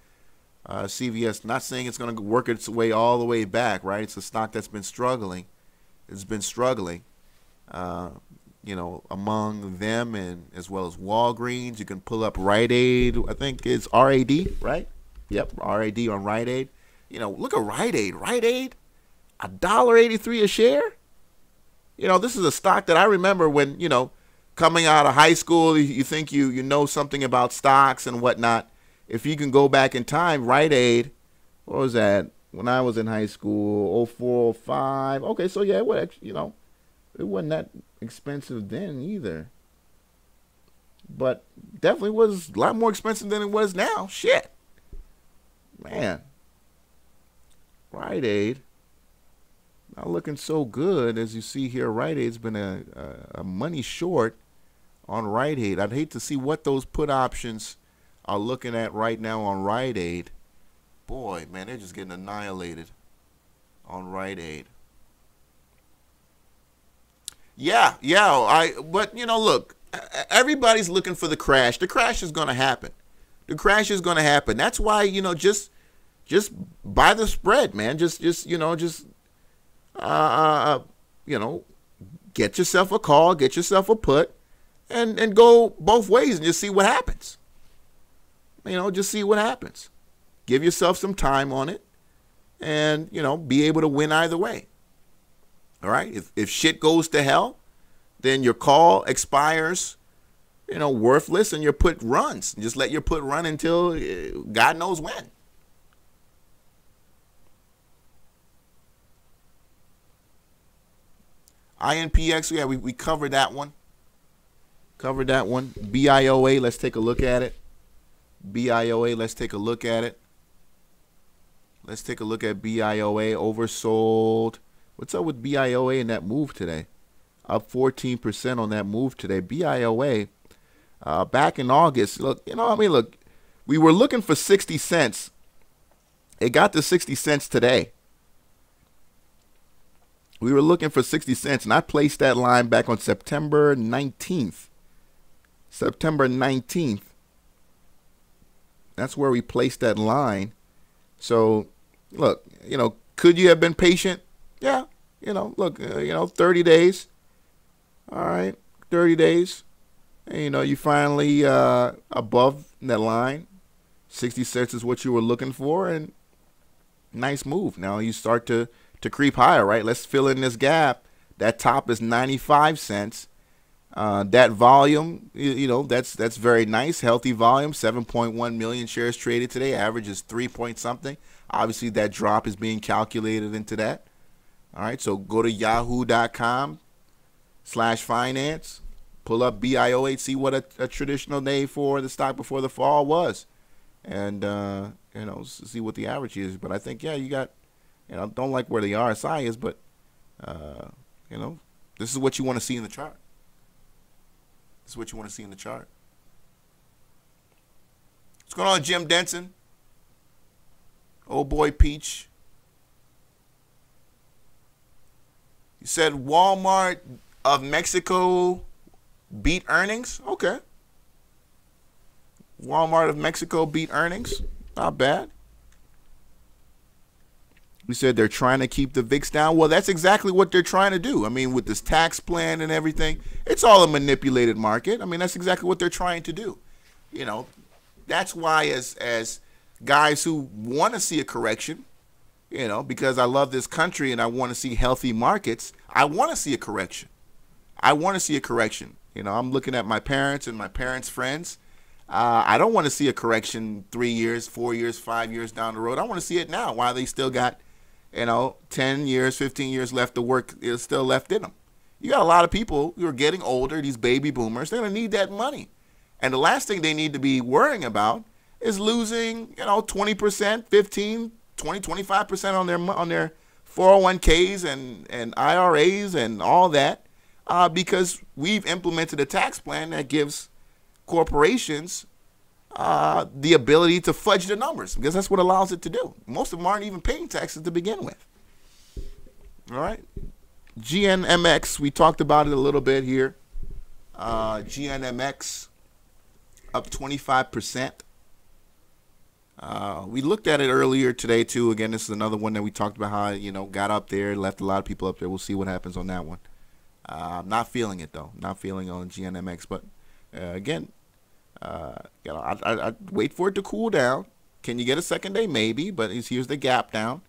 Uh, CVS. Not saying it's going to work its way all the way back. Right. It's a stock that's been struggling. It's been struggling. Uh, you know, among them and as well as Walgreens, you can pull up Rite Aid. I think it's RAD, right? Yep, RAD on Rite Aid. You know, look at Rite Aid. Rite Aid, a dollar eighty-three a share. You know, this is a stock that I remember when, you know, coming out of high school, you think you, you know something about stocks and whatnot. If you can go back in time, Rite Aid, what was that? When I was in high school, 04, 05. Okay, so yeah, was, you know, it wasn't that expensive then either. But definitely was a lot more expensive than it was now. Shit. Man. Rite Aid not looking so good as you see here. Rite Aid's been a, a, a money short on Rite Aid. I'd hate to see what those put options are looking at right now on Rite Aid. Boy, man, they're just getting annihilated on Rite Aid. Yeah, yeah, I but you know, look, everybody's looking for the crash. The crash is going to happen. The crash is going to happen. That's why, you know, just just buy the spread, man. Just just, you know, just uh, uh you know, get yourself a call, get yourself a put and and go both ways and just see what happens. You know, just see what happens. Give yourself some time on it and, you know, be able to win either way. All right? If if shit goes to hell, then your call expires, you know, worthless and your put runs. Just let your put run until uh, God knows when. INPX, yeah, we, we covered that one. Covered that one. BIOA, let's take a look at it. BIOA, let's take a look at it. Let's take a look at BIOA oversold. What's up with BIOA in that move today? Up 14% on that move today. BIOA, uh, back in August, look, you know, I mean, look, we were looking for 60 cents. It got to 60 cents today. We were looking for 60 cents, and I placed that line back on September 19th. September 19th. That's where we placed that line. So, look, you know, could you have been patient? Yeah, you know, look, uh, you know, 30 days. All right, 30 days. And, you know, you finally uh, above that line. 60 cents is what you were looking for, and nice move. Now you start to to creep higher, right? Let's fill in this gap. That top is 95 cents. Uh, that volume, you, you, know, that's that's very nice, healthy volume. 7.1 million shares traded today. Average is three point something. Obviously, that drop is being calculated into that. All right, so go to yahoo.com slash finance, pull up BIOA, see what a, a, traditional day for the stock before the fall was, and uh, you know, see what the average is. But I think yeah, you got, you know, don't like where the RSI is, but uh, you know, this is what you want to see in the chart. This is what you want to see in the chart. What's going on, Jim Denson? Old boy Peach. You said Walmart of Mexico beat earnings? Okay. Walmart of Mexico beat earnings? Not bad. You said they're trying to keep the VIX down. Well, that's exactly what they're trying to do. I mean, with this tax plan and everything, it's all a manipulated market. I mean, that's exactly what they're trying to do. You know, that's why as as guys who want to see a correction, you know, because I love this country and I want to see healthy markets, I want to see a correction. I want to see a correction. You know, I'm looking at my parents and my parents' friends. Uh, I don't want to see a correction three years, four years, five years down the road. I want to see it now while they still got you know, 10 years, 15 years left to work is still left in them. You got a lot of people who are getting older, these baby boomers, they're going to need that money. And the last thing they need to be worrying about is losing, you know, 20%, 15, 20, 25% on their on their 401ks and, and IRAs and all that uh, because we've implemented a tax plan that gives corporations uh, the ability to fudge the numbers because that's what allows it to do. Most of them aren't even paying taxes to begin with. All right. GNMX, we talked about it a little bit here. Uh, GNMX up 25%. Uh, we looked at it earlier today too. Again, this is another one that we talked about how you know got up there, left a lot of people up there. We'll see what happens on that one. Uh, not feeling it though. Not feeling on GNMX, but uh, again, uh, you know, I, I, I wait for it to cool down. Can you get a second day? Maybe, but here's the gap down.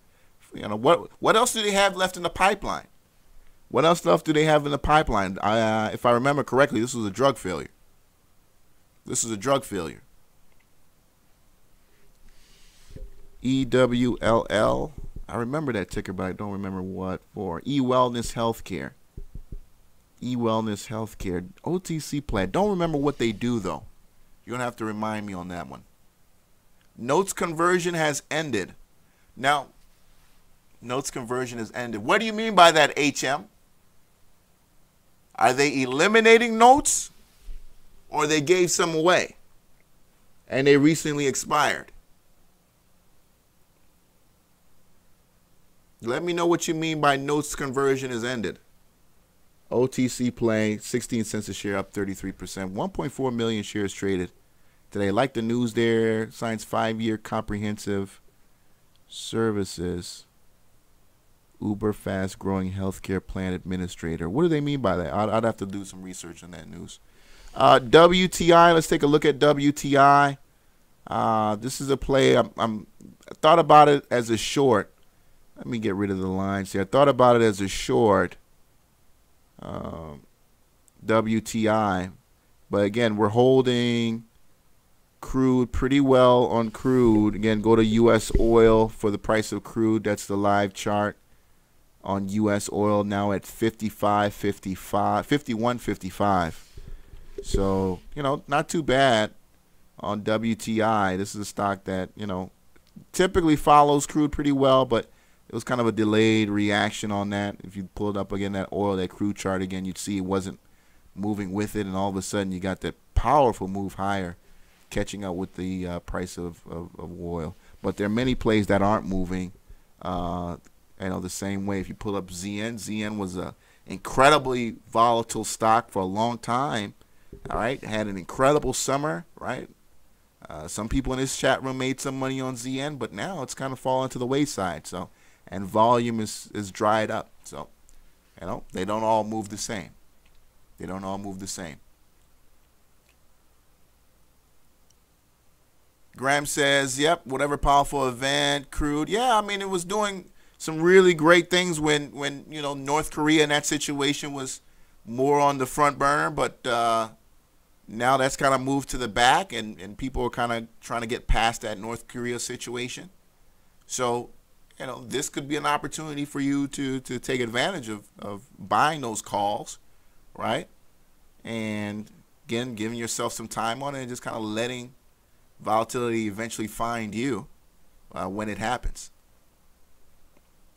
You know what? What else do they have left in the pipeline? What else stuff do they have in the pipeline? uh, if I remember correctly, this was a drug failure. This is a drug failure. E W L L. I remember that ticker, but I don't remember what for. E Wellness Healthcare. E Wellness Healthcare. OTC plan. Don't remember what they do though. You're going to have to remind me on that one. Notes conversion has ended. Now, notes conversion has ended. What do you mean by that, HM? Are they eliminating notes or they gave some away? and they recently expired. Let me know what you mean by notes conversion is ended. OTC play, 16 cents a share, up 33%. 1.4 million shares traded today. Like the news there, signs five-year comprehensive services. Uber fast growing healthcare plan administrator. What do they mean by that? I'd, I'd have to do some research on that news. Uh, WTI. Let's take a look at WTI. Uh, this is a play. I'm, I'm I thought about it as a short. Let me get rid of the lines here. I thought about it as a short. Um, WTI, but again, we're holding crude pretty well on crude. Again, go to U.S. oil for the price of crude. That's the live chart on U.S. oil now at 55, 55, 51, 55. So, you know, not too bad on WTI. This is a stock that, you know, typically follows crude pretty well, but it was kind of a delayed reaction on that. If you pulled up again that oil, that crude chart again, you'd see it wasn't moving with it, and all of a sudden you got that powerful move higher, catching up with the uh, price of, of, of, oil. But there are many plays that aren't moving. Uh, you know, the same way if you pull up ZN, ZN was a incredibly volatile stock for a long time all right, had an incredible summer, right? Uh, some people in this chat room made some money on ZN, but now it's kind of fallen to the wayside. So, and volume is is dried up. So, you know, they don't all move the same. They don't all move the same. Graham says, "Yep, whatever powerful event, crude. Yeah, I mean, it was doing some really great things when when you know North Korea in that situation was more on the front burner, but." Uh, now that's kind of moved to the back and, and people are kind of trying to get past that North Korea situation. So, you know, this could be an opportunity for you to, to take advantage of, of buying those calls, right? And again, giving yourself some time on it and just kind of letting volatility eventually find you uh, when it happens.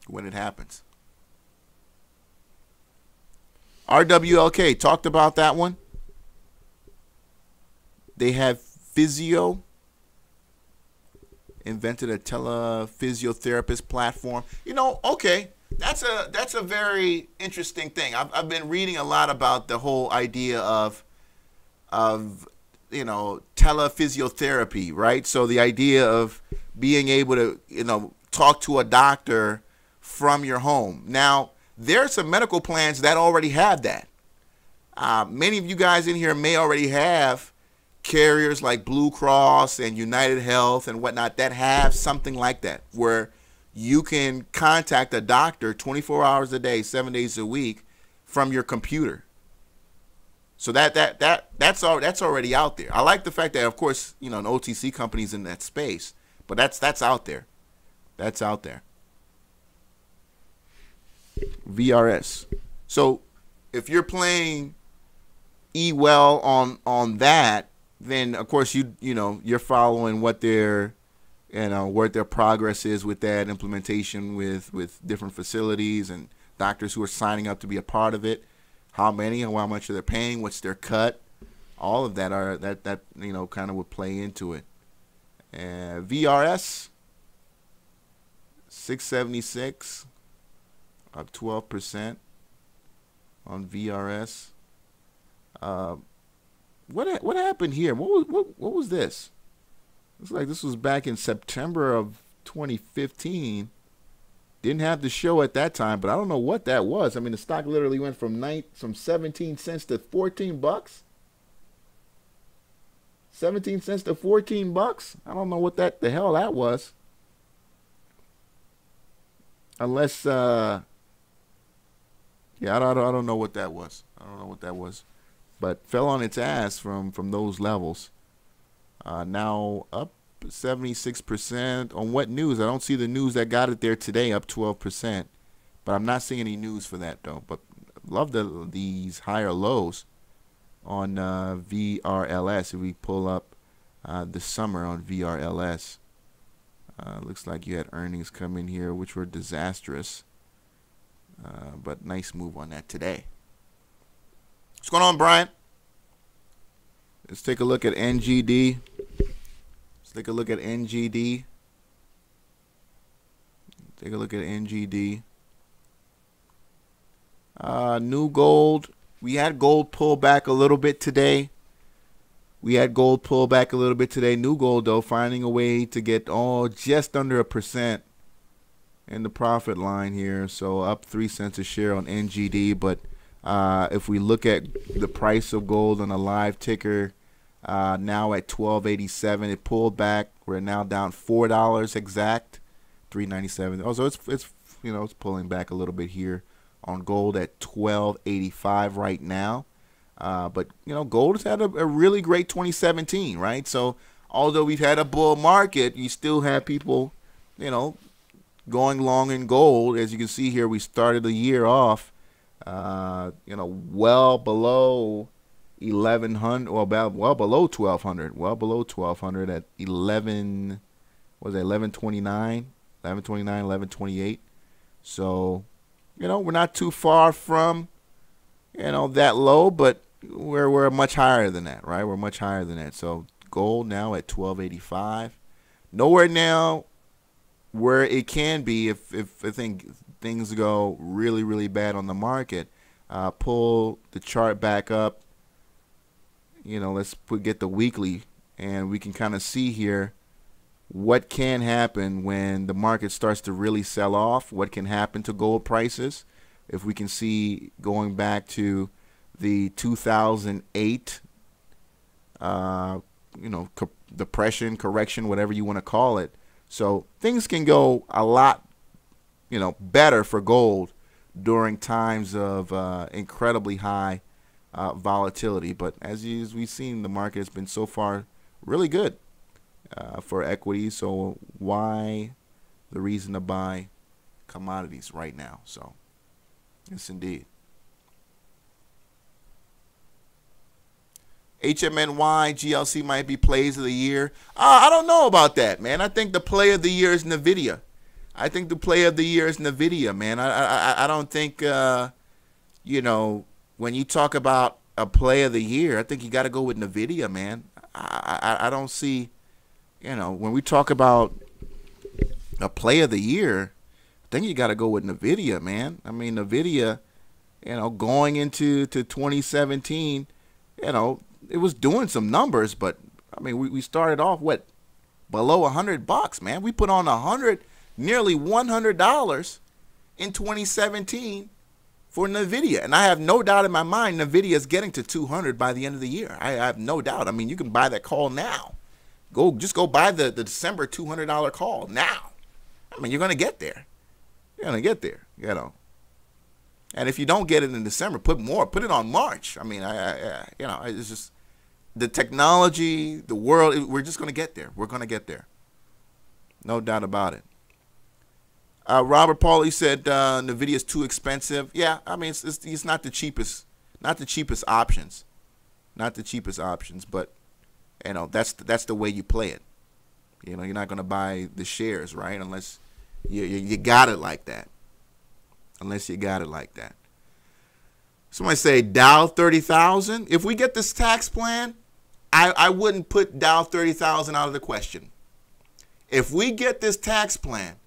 When it happens. RWLK talked about that one. They have physio invented a telephysiotherapist platform. You know, okay, that's a that's a very interesting thing. I've I've been reading a lot about the whole idea of of you know telephysiotherapy, right? So the idea of being able to you know talk to a doctor from your home. Now there are some medical plans that already have that. Uh, many of you guys in here may already have carriers like Blue Cross and United Health and whatnot that have something like that where you can contact a doctor 24 hours a day, seven days a week from your computer. So that that that that's all that's already out there. I like the fact that of course you know an OTC company's in that space, but that's that's out there. That's out there. VRS. So if you're playing E well on on that, then of course you you know you're following what their you know what their progress is with that implementation with with different facilities and doctors who are signing up to be a part of it. How many and how much are they paying? What's their cut? All of that are that that you know kind of would play into it. And VRS 676 up 12% on VRS uh, what what happened here? What was what what was this? Looks like this was back in September of 2015. Didn't have the show at that time, but I don't know what that was. I mean, the stock literally went from nine from 17 cents to 14 bucks. 17 cents to 14 bucks. I don't know what that the hell that was. Unless uh yeah, I don't, I don't know what that was. I don't know what that was but fell on its ass from from those levels. Uh, now up 76% on what news? I don't see the news that got it there today, up 12%. But I'm not seeing any news for that though. But love the these higher lows on uh, VRLS. If we pull up uh, the summer on VRLS, uh, looks like you had earnings come in here which were disastrous. Uh, but nice move on that today. What's going on, Brian? Let's take a look at NGD. Let's take a look at NGD. Take a look at NGD. Uh, new gold. We had gold pull back a little bit today. We had gold pull back a little bit today. New gold though, finding a way to get oh just under a percent in the profit line here. So up three cents a share on NGD. But uh, if we look at the price of gold on a live ticker, uh, now at 12.87, it pulled back. We're now down four dollars exact, 3.97. Oh, so it's it's you know it's pulling back a little bit here on gold at 12.85 right now. Uh, but you know, gold has had a, a, really great 2017, right? So although we've had a bull market, you still have people, you know, going long in gold. As you can see here, we started the year off, uh, you know, well below 1100, well, about, well below 1200, well below 1200 at 11, was it 1129, 1129, 1128. So, you know, we're not too far from, you know, that low, but we're we're much higher than that, right? We're much higher than that. So gold now at 1285. Nowhere now where it can be if if I think things go really really bad on the market. Uh, pull the chart back up. You know, let's put, get the weekly, and we can kind of see here what can happen when the market starts to really sell off. What can happen to gold prices? If we can see going back to the 2008, uh, you know, co- depression, correction, whatever you want to call it. So things can go a lot, you know, better for gold during times of uh, incredibly high uh, volatility. But as, we've seen, the market has been so far really good uh, for equities. So why the reason to buy commodities right now? So yes, indeed. HMNY, GLC might be plays of the year. Uh, I don't know about that, man. I think the play of the year is NVIDIA. I think the play of the year is NVIDIA, man. I I, I don't think, uh, you know, when you talk about a play of the year, I think you got to go with NVIDIA, man. I, I, I don't see, you know, when we talk about a play of the year, I think you got to go with NVIDIA, man. I mean, NVIDIA, you know, going into to 2017, you know, it was doing some numbers, but I mean, we, we started off what below a hundred bucks, man. We put on a hundred, nearly one hundred dollars in 2017 for Nvidia, and I have no doubt in my mind Nvidia is getting to 200 by the end of the year. I, have no doubt. I mean, you can buy that call now. Go, just go buy the the December $200 call now. I mean, you're gonna get there. You're gonna get there. You know. And if you don't get it in December, put more. Put it on March. I mean, I, I you know, it's just the technology, the world, we're just going to get there. We're going to get there. No doubt about it. Uh, Robert Pauly said uh, NVIDIA is too expensive. Yeah, I mean, it's, it's, it's not the cheapest, not the cheapest options, not the cheapest options, but you know that's that's the way you play it. You know, you're not going to buy the shares, right? Unless you, you, you got it like that. Unless you got it like that. Somebody say Dow 30,000. If we get this tax plan, I, I wouldn't put Dow 30,000 out of the question. If we get this tax plan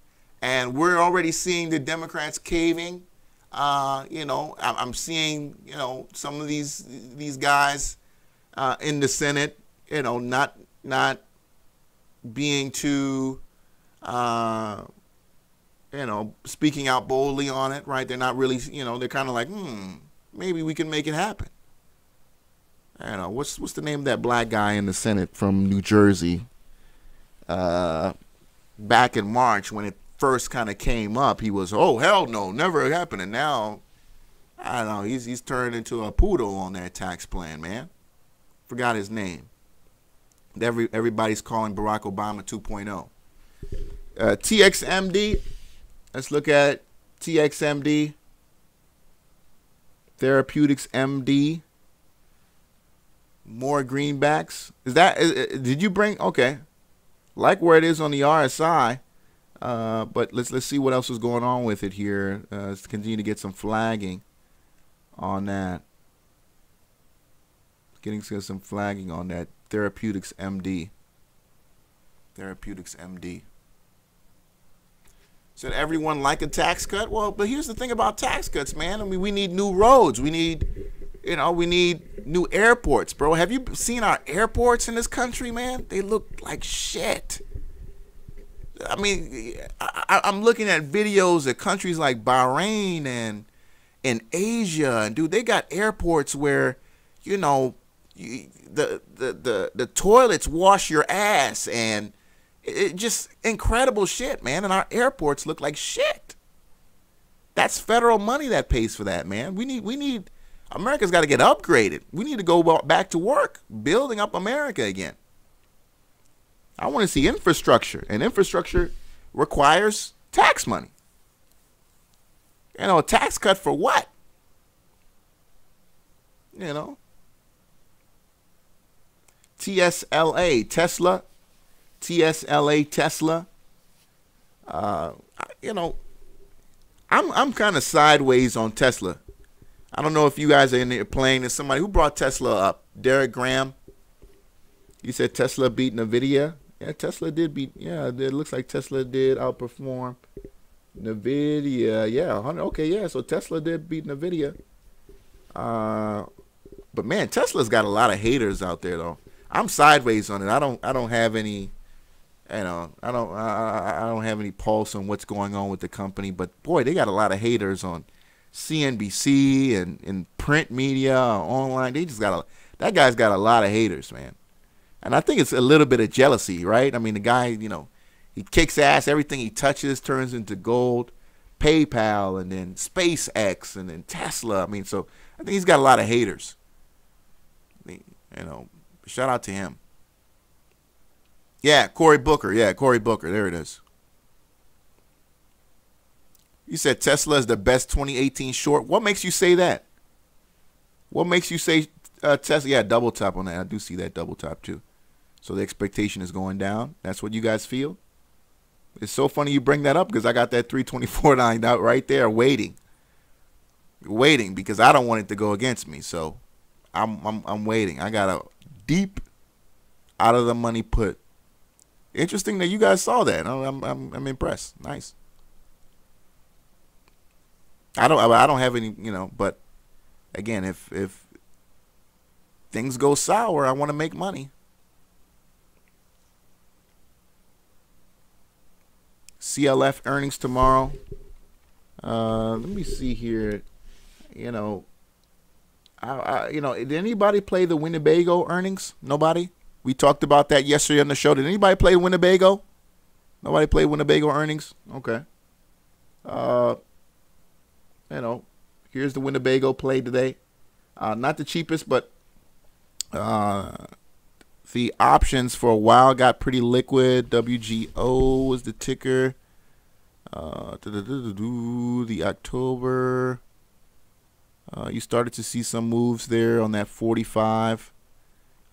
and we're already seeing the Democrats caving, uh, you know, I'm seeing, you know, some of these these guys uh, in the Senate, you know, not not being too, uh, you know, speaking out boldly on it, right? They're not really, you know, they're kind of like, hmm, maybe we can make it happen. I know what's what's the name of that black guy in the Senate from New Jersey. Uh, back in March when it first kind of came up, he was oh hell no, never happened. And now, I don't know, he's he's turned into a poodle on that tax plan, man. Forgot his name. Every everybody's calling Barack Obama 2.0. Uh, TXMD. Let's look at TXMD. Therapeutics MD more greenbacks. Is that is, did you bring okay? Like where it is on the RSI, uh, but let's let's see what else is going on with it here. Uh, let's continue to get some flagging on that. Getting some flagging on that therapeutics MD. Therapeutics MD. Said everyone like a tax cut? Well, but here's the thing about tax cuts, man. I mean, we need new roads. We need, you know, we need new airports, bro. Have you seen our airports in this country, man? They look like shit. I mean, I, am looking at videos of countries like Bahrain and in Asia, and dude, they got airports where, you know, you, the, the the the toilets wash your ass, and it, just incredible shit, man. And our airports look like shit. That's federal money that pays for that, man. We need we need America's got to get upgraded. We need to go back to work, building up America again. I want to see infrastructure, and infrastructure requires tax money. You know, a tax cut for what? You know, TSLA, Tesla, TSLA, Tesla. Uh, you know, I'm I'm kind of sideways on Tesla. I don't know if you guys are in there playing. There's somebody who brought Tesla up. Derek Graham. You said Tesla beat Nvidia. Yeah, Tesla did beat. Yeah, it looks like Tesla did outperform Nvidia. Yeah, 100, okay, yeah. So Tesla did beat Nvidia. Uh, but man, Tesla's got a lot of haters out there though. I'm sideways on it. I don't. I don't have any. You know, I don't. I, I don't have any pulse on what's going on with the company. But boy, they got a lot of haters on CNBC and in print media, online. They just got a. That guy's got a lot of haters, man. And I think it's a little bit of jealousy, right? I mean, the guy, you know, he kicks ass. Everything he touches turns into gold. PayPal and then SpaceX and then Tesla. I mean, so I think he's got a lot of haters. you know, shout out to him. Yeah, Cory Booker. Yeah, Cory Booker. There it is. You said Tesla is the best 2018 short. What makes you say that? What makes you say uh, Tesla? Yeah, double tap on that. I do see that double tap too. So the expectation is going down. That's what you guys feel. It's so funny you bring that up because I got that 324 *laughs* lined out right there waiting. Waiting because I don't want it to go against me. So I'm I'm I'm waiting. I got a deep out of the money put. Interesting that you guys saw that. I'm I'm I'm impressed. Nice. I don't I don't have any, you know, but again, if if things go sour, I want to make money. CLF earnings tomorrow. Uh, let me see here. You know, I, I, you know, did anybody play the Winnebago earnings? Nobody. We talked about that yesterday on the show. Did anybody play Winnebago? Nobody played Winnebago earnings. Okay. Uh, you know, here's the Winnebago play today. Uh, not the cheapest, but uh, the options for a while got pretty liquid. WGO was the ticker. Uh, the October. Uh, you started to see some moves there on that 45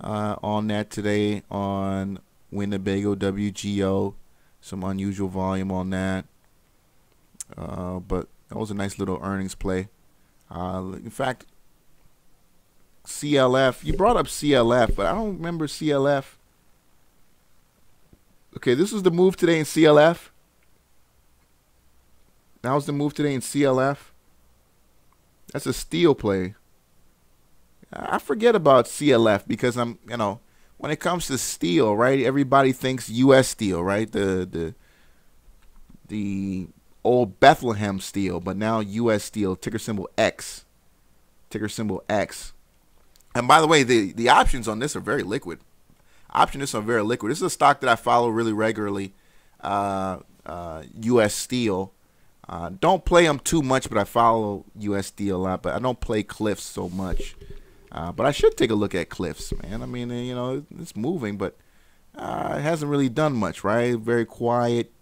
uh, on that today on Winnebago WGO. Some unusual volume on that. Uh, but that was a nice little earnings play. Uh, in fact, CLF. You brought up CLF, but I don't remember CLF. Okay, this was the move today in CLF. That was the move today in CLF. That's a steel play. I forget about CLF because I'm, you know, when it comes to steel, right? Everybody thinks U.S. Steel, right? The the the old Bethlehem Steel, but now U.S. Steel, ticker symbol X, ticker symbol X. And by the way, the, the options on this are very liquid. Options are very liquid. This is a stock that I follow really regularly. Uh, uh, U.S. Steel. Uh, don't play them too much, but I follow U.S. Steel a lot. But I don't play Cliffs so much. Uh, but I should take a look at Cliffs, man. I mean, you know, it's moving, but uh, it hasn't really done much, right? Very quiet.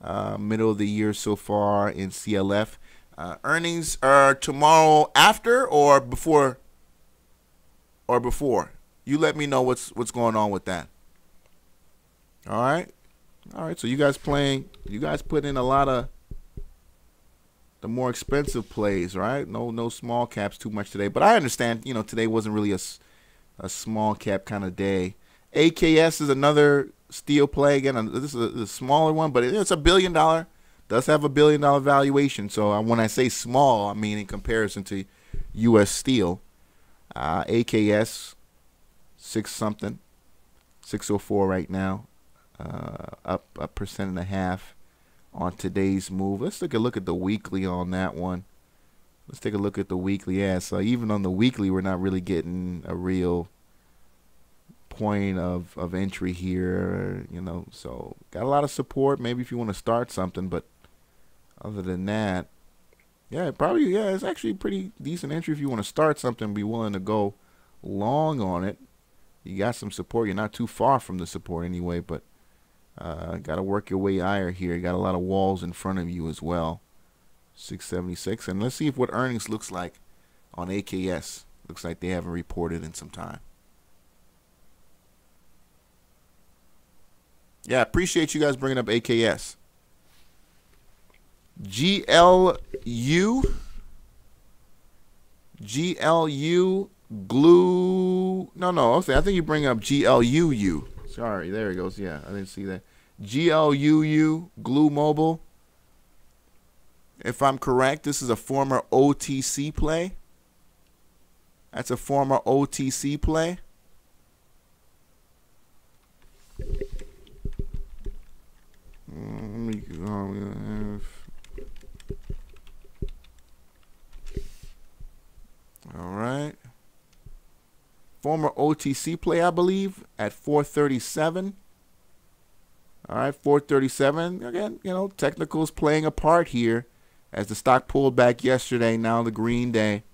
Uh, middle of the year so far in CLF. earnings are tomorrow after or before or before. You let me know what's what's going on with that. All right, all right. So you guys playing? You guys put in a lot of the more expensive plays, right? No, no small caps too much today. But I understand. You know, today wasn't really a a small cap kind of day. AKS is another steel play again. This is a, a smaller one, but it's a billion dollar. Does have a billion dollar valuation. So uh, when I say small, I mean in comparison to U.S. Steel, uh, AKS six something, six oh four right now, uh, up a percent and a half on today's move. Let's take a look at the weekly on that one. Let's take a look at the weekly. Yeah, so even on the weekly, we're not really getting a real point of, of entry here, you know. So got a lot of support. Maybe if you want to start something, but other than that, yeah, probably yeah, it's actually pretty decent entry if you want to start something. Be willing to go long on it. You got some support. You're not too far from the support anyway, but uh, got to work your way higher here. You got a lot of walls in front of you as well. 676, and let's see if what earnings looks like on AKS. Looks like they haven't reported in some time. Yeah, appreciate you guys bringing up AKS. GLU. GLU glue. No, no. Okay, I think you bring up GLUU. Sorry, there it goes. Yeah, I didn't see that. GLUU Glu Mobile. If I'm correct, this is a former OTC play. That's a former OTC play. Mm, uh, All right. Former OTC play, I believe, at 437. All right, 437. Again, you know, technicals playing a part here as the stock pulled back yesterday. Now the green day.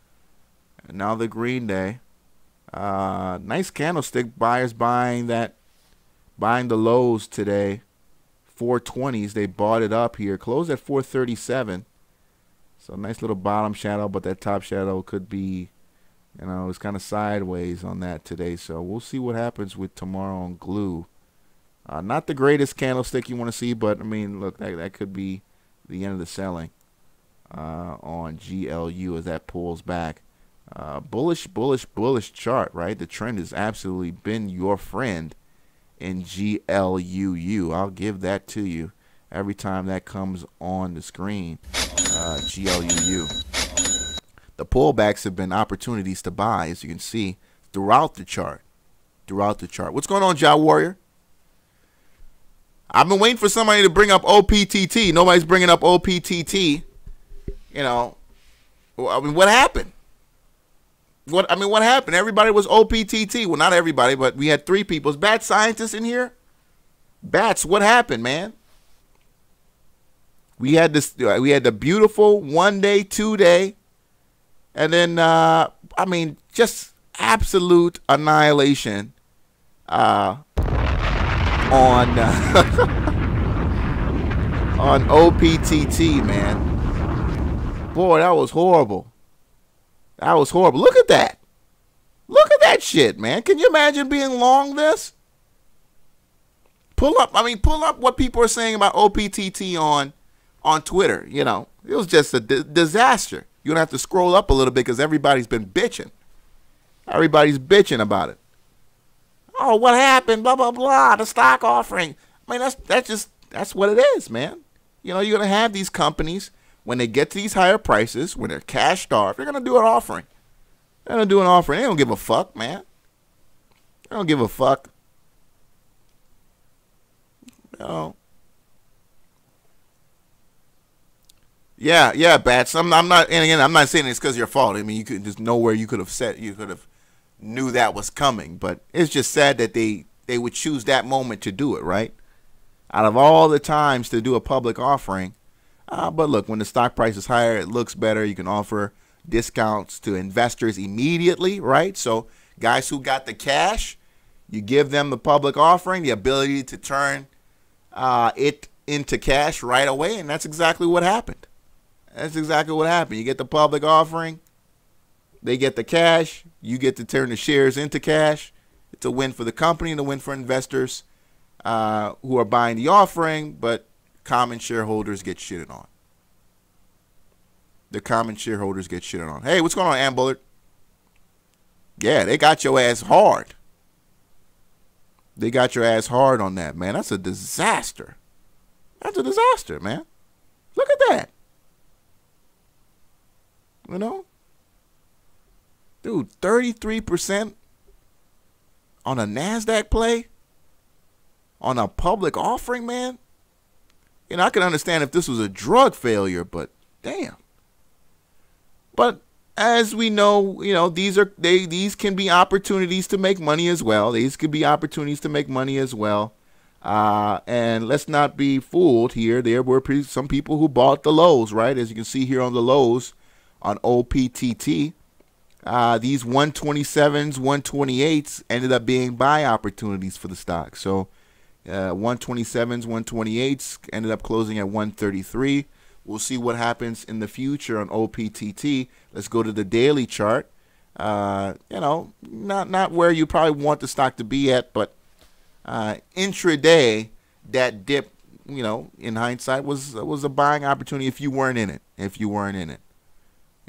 Now the green day. Uh, nice candlestick. Buyers buying that, buying the lows today. 420s. They bought it up here. Closed at 437. So nice little bottom shadow, but that top shadow could be, you know, it's kind of sideways on that today. So we'll see what happens with tomorrow on glue. Uh, not the greatest candlestick you want to see, but I mean, look, that, that could be the end of the selling uh, on GLU as that pulls back. Uh, bullish, bullish, bullish chart, right? The trend has absolutely been your friend in GLUU. I'll give that to you every time that comes on the screen. Uh, GLUU. The pullbacks have been opportunities to buy, as you can see, throughout the chart. Throughout the chart. What's going on, Jaw Warrior? I've been waiting for somebody to bring up OPTT. Nobody's bringing up OPTT. You know, I mean, what happened? What I mean, what happened? Everybody was OPTT. Well, not everybody, but we had three people. Is scientists in here? Bats, what happened, man? We had this. Uh, we had the beautiful one day, two day, and then uh, I mean, just absolute annihilation uh, on uh, *laughs* on OPTT, man. Boy, that was horrible. That was horrible. Look at that. Look at that shit, man. Can you imagine being long this? Pull up, I mean, pull up what people are saying about OPTT on on Twitter. You know, it was just a disaster. You're gonna have to scroll up a little bit because everybody's been bitching. Everybody's bitching about it. Oh, what happened? Blah blah blah. The stock offering. I mean, that's that's just that's what it is, man. You know, you're gonna have these companies when they get to these higher prices, when they're cash starved, they're gonna do an offering. They're gonna do an offering. They don't give a fuck, man. They don't give a fuck. No. Yeah, yeah, Bats. I'm, I'm not, and again, I'm not saying it's because your fault. I mean, you could just nowhere you could have said, you could have knew that was coming. But it's just sad that they they would choose that moment to do it, right? Out of all the times to do a public offering, uh, but look, when the stock price is higher, it looks better. You can offer discounts to investors immediately, right? So guys who got the cash, you give them the public offering, the ability to turn uh, it into cash right away, and that's exactly what happened. That's exactly what happened. You get the public offering, they get the cash, you get to turn the shares into cash. It's a win for the company and a win for investors uh, who are buying the offering, but common shareholders get shitted on. The common shareholders get shitted on. Hey, what's going on, Ann Bullard? Yeah, they got your ass hard. They got your ass hard on that, man. That's a disaster. That's a disaster, man. Look at that. You know? Dude, 33% on a NASDAQ play? On a public offering, man? You know, I can understand if this was a drug failure, but damn. But as we know, you know, these are they these can be opportunities to make money as well. These could be opportunities to make money as well. Uh, and let's not be fooled here. There were some people who bought the lows, right? As you can see here on the lows on OPTT. Uh, these 127s, 128s ended up being buy opportunities for the stock. So uh, 127s, 128s ended up closing at 133. We'll see what happens in the future on OPTT. Let's go to the daily chart. Uh, you know, not not where you probably want the stock to be at, but uh, intraday that dip, you know, in hindsight was was a buying opportunity if you weren't in it. If you weren't in it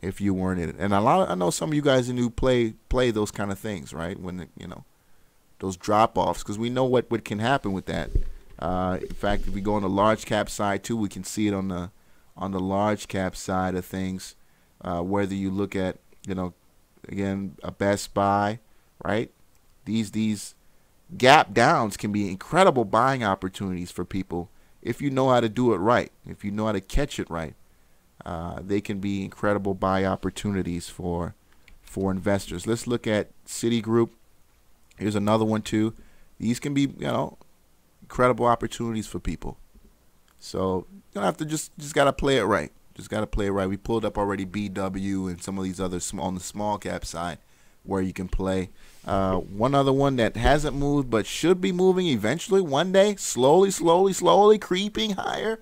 if you weren't in it. And a lot, of, I know some of you guys who play play those kind of things, right? When you know those drop offs, because we know what what can happen with that. Uh, in fact, if we go on the large cap side too, we can see it on the on the large cap side of things. Uh, whether you look at you know again a Best Buy, right? These these gap downs can be incredible buying opportunities for people if you know how to do it right, if you know how to catch it right uh, they can be incredible buy opportunities for for investors. Let's look at Citigroup. Here's another one too. These can be you know incredible opportunities for people. So you don't have to just just gotta play it right. Just gotta play it right. We pulled up already BW and some of these other on the small cap side where you can play. Uh, one other one that hasn't moved but should be moving eventually one day, slowly, slowly, slowly creeping higher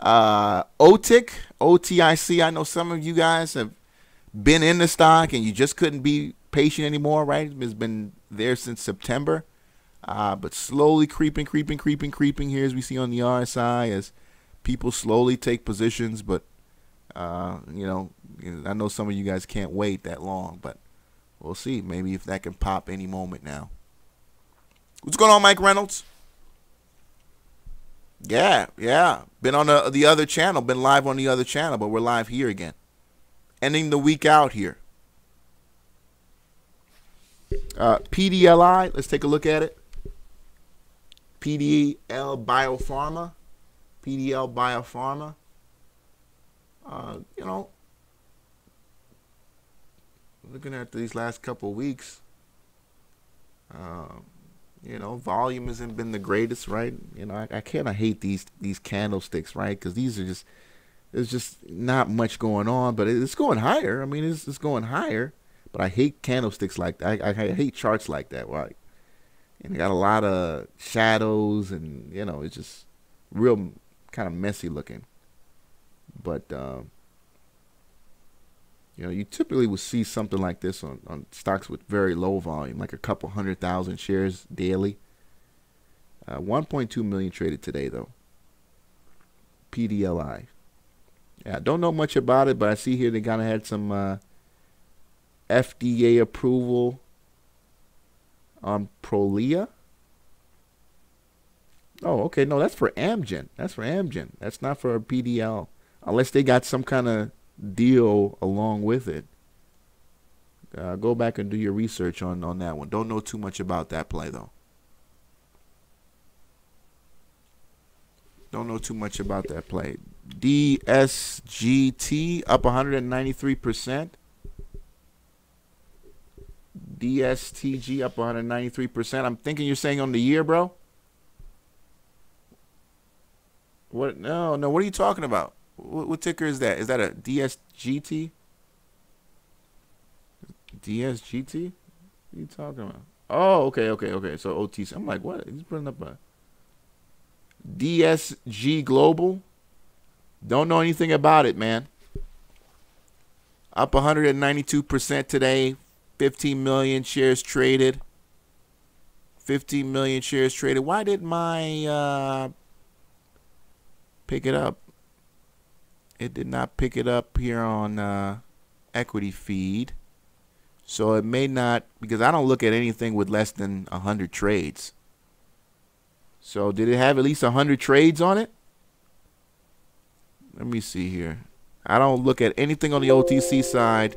uh, OTIC, OTIC. I know some of you guys have been in the stock and you just couldn't be patient anymore, right? It's been there since September, uh, but slowly creeping, creeping, creeping, creeping here as we see on the RSI as people slowly take positions. But uh, you know, I know some of you guys can't wait that long, but we'll see. Maybe if that can pop any moment now. What's going on, Mike Reynolds? Yeah, yeah. Been on the, the other channel, been live on the other channel, but we're live here again. Ending the week out here. Uh, PDLI, let's take a look at it. PDL Biopharma. PDL Biopharma. Uh, you know, looking at these last couple weeks, um, you know, volume hasn't been the greatest, right? You know, I, I kind of hate these these candlesticks, right? Because these are just there's just not much going on, but it's going higher. I mean, it's it's going higher, but I hate candlesticks like that. I, I hate charts like that, right? And got a lot of shadows, and you know, it's just real kind of messy looking. But um, you know, you typically would see something like this on, on stocks with very low volume, like a couple hundred thousand shares daily. Uh, 1.2 million traded today, though. PDLI. Yeah, I don't know much about it, but I see here they kind of had some uh, FDA approval on Prolia. Oh, okay. No, that's for Amgen. That's for Amgen. That's not for PDL. Unless they got some kind of deal along with it. Uh, go back and do your research on, on that one. Don't know too much about that play, though. Don't know too much about that play. DSGT up 193%. DSTG up 193%. I'm thinking you're saying on the year, bro. What? No, no. What are you talking about? What, what ticker is that? Is that a DSGT? DSGT? What are you talking about? Oh, okay, okay, okay. So OTC. I'm like, what? He's putting up a DSG Global. Don't know anything about it, man. Up 192% today. 15 million shares traded. 15 million shares traded. Why did my uh, pick it up? It did not pick it up here on uh, equity feed. So it may not, because I don't look at anything with less than 100 trades. So did it have at least 100 trades on it? Let me see here. I don't look at anything on the OTC side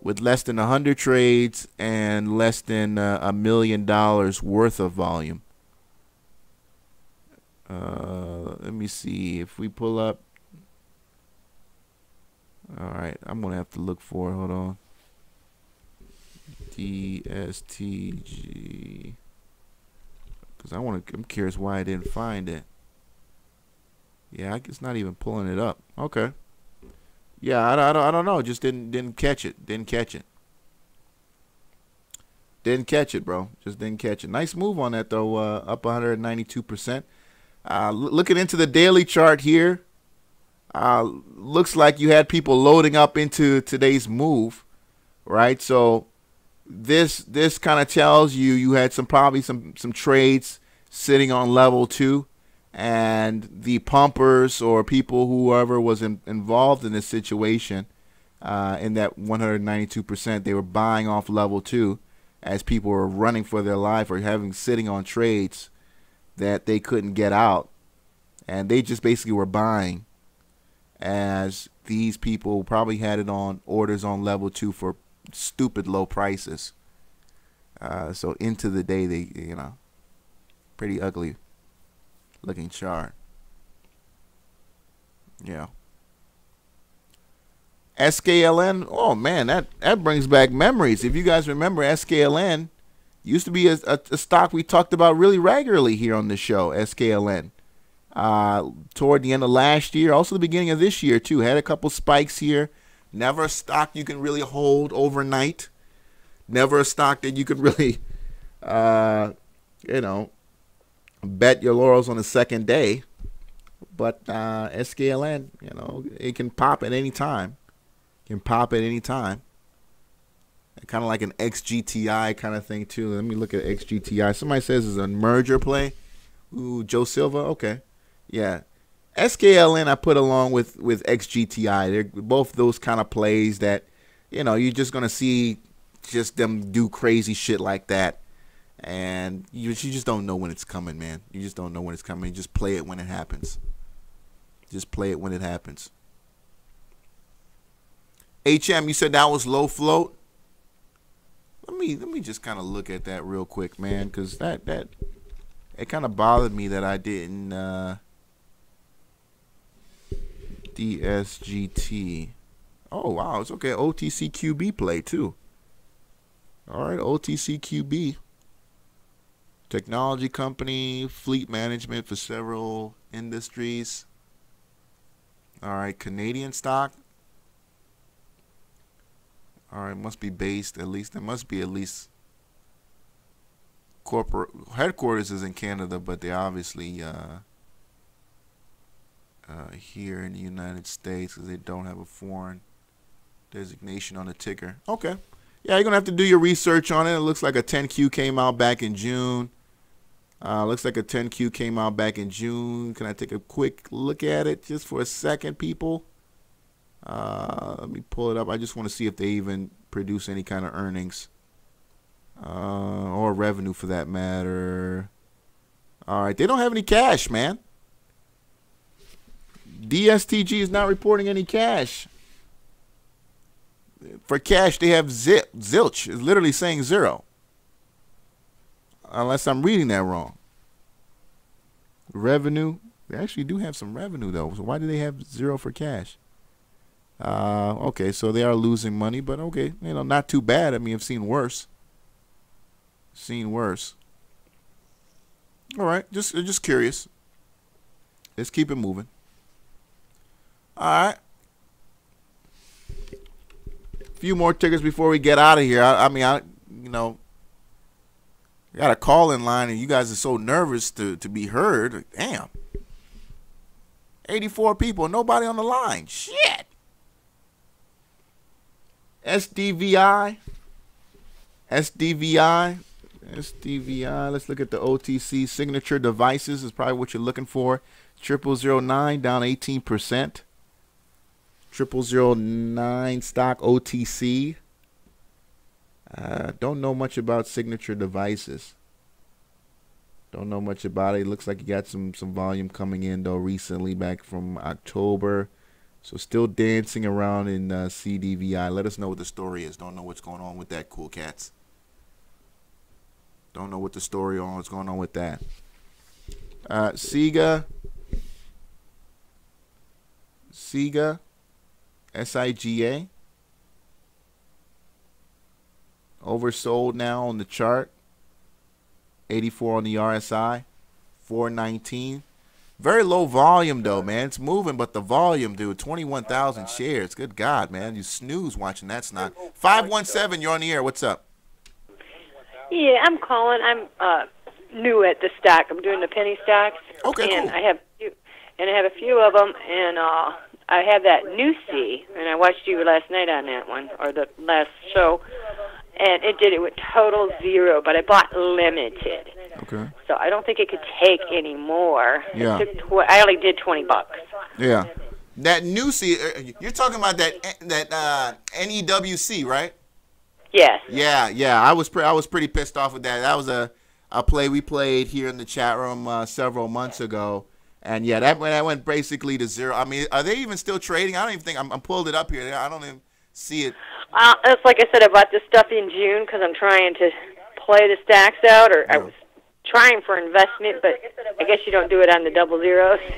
with less than 100 trades and less than uh, a million dollars worth of volume. Uh, let me see if we pull up. All right, I'm gonna have to look for. Hold on. DSTG. Because I want to. I'm curious why I didn't find it. Yeah, it's not even pulling it up. Okay. Yeah, I, I, don't, I don't know. Just didn't didn't catch it. Didn't catch it. Didn't catch it, bro. Just didn't catch it. Nice move on that though. Uh, up 192%. Uh, looking into the daily chart here, uh, looks like you had people loading up into today's move, right? So this this kind of tells you you had some probably some some trades sitting on level two and the pumpers or people whoever was in, involved in this situation uh, in that 192% they were buying off level two as people were running for their life or having sitting on trades that they couldn't get out and they just basically were buying as these people probably had it on orders on level two for stupid low prices. Uh, so into the day, they you know, pretty ugly looking chart. Yeah. SKLN. Oh man, that that brings back memories. If you guys remember, SKLN used to be a, a, a stock we talked about really regularly here on the show. SKLN. Uh, toward the end of last year, also the beginning of this year too, had a couple spikes here. Never a stock you can really hold overnight. Never a stock that you could really, *laughs* uh, you know, bet your laurels on the second day. But uh, SKLN, you know, it can pop at any time. Can pop at any time. Kind of like an XGTI kind of thing too. Let me look at XGTI. Somebody says it's a merger play. Ooh, Joe Silva. Okay, yeah. SKLN I put along with with XGTI. They're both those kind of plays that you know you're just gonna see just them do crazy shit like that, and you you just don't know when it's coming, man. You just don't know when it's coming. You just play it when it happens. Just play it when it happens. HM, you said that was low float. Let me let me just kind of look at that real quick, man, because that that it kind of bothered me that I didn't. Uh, DSGT. Oh, wow. It's okay. OTC QB play, too. All right. OTC QB. Technology company, fleet management for several industries. All right. Canadian stock. All right. Must be based at least. There must be at least corporate headquarters is in Canada, but they obviously. Uh, uh, here in the United States because they don't have a foreign designation on the ticker. Okay. Yeah, you're going to have to do your research on it. It looks like a 10Q came out back in June. Uh, looks like a 10Q came out back in June. Can I take a quick look at it just for a second, people? Uh, let me pull it up. I just want to see if they even produce any kind of earnings uh, or revenue for that matter. All right, they don't have any cash, man. DSTG is not reporting any cash. For cash, they have zip, zilch. It's literally saying zero. Unless I'm reading that wrong. Revenue. They actually do have some revenue, though. So why do they have zero for cash? Uh, okay, so they are losing money, but okay, you know, not too bad. I mean, I've seen worse. Seen worse. All right, just just curious. Let's keep it moving. All right. A few more tickets before we get out of here. I, I mean, I you know, got a call in line, and you guys are so nervous to to be heard. Damn. 84 people, nobody on the line. Shit. SDVI. SDVI. SDVI. Let's look at the OTC signature devices. Is probably what you're looking for. Triple zero nine down 18 percent triple zero nine stock OTC. Uh, don't know much about signature devices. Don't know much about it. Looks like you got some some volume coming in though recently, back from October. So still dancing around in uh, SDVI. Let us know what the story is. Don't know what's going on with that, cool cats. Don't know what the story on what's going on with that. Uh, Siga. Siga. S I G A. Oversold now on the chart. 84 on the RSI. 419. Very low volume though, man. It's moving, but the volume, dude, 21,000 shares. Good God, man. You snooze watching that snot. 517, you're on the air. What's up? Yeah, I'm calling. I'm uh new at the stock. I'm doing the penny stocks. Okay, and cool. I have and I have a few of them and uh I have that new C and I watched you last night on that one or the last show and it did it with total zero, but I bought limited. Okay. So I don't think it could take any more. Yeah. It took tw- I only did 20 bucks. Yeah. That new C, uh, you're talking about that that uh, NEWC, right? Yes. Yeah, yeah. I was pre- I was pretty pissed off with that. That was a, a play we played here in the chat room uh, several months ago, and yeah, that went that went basically to zero. I mean, are they even still trading? I don't even think I'm, I'm pulled it up here. I don't even see it. Uh, it's like I said, I bought this stuff in June because I'm trying to play the stacks out, or I was trying for investment, but I guess you don't do it on the double zeros. *laughs*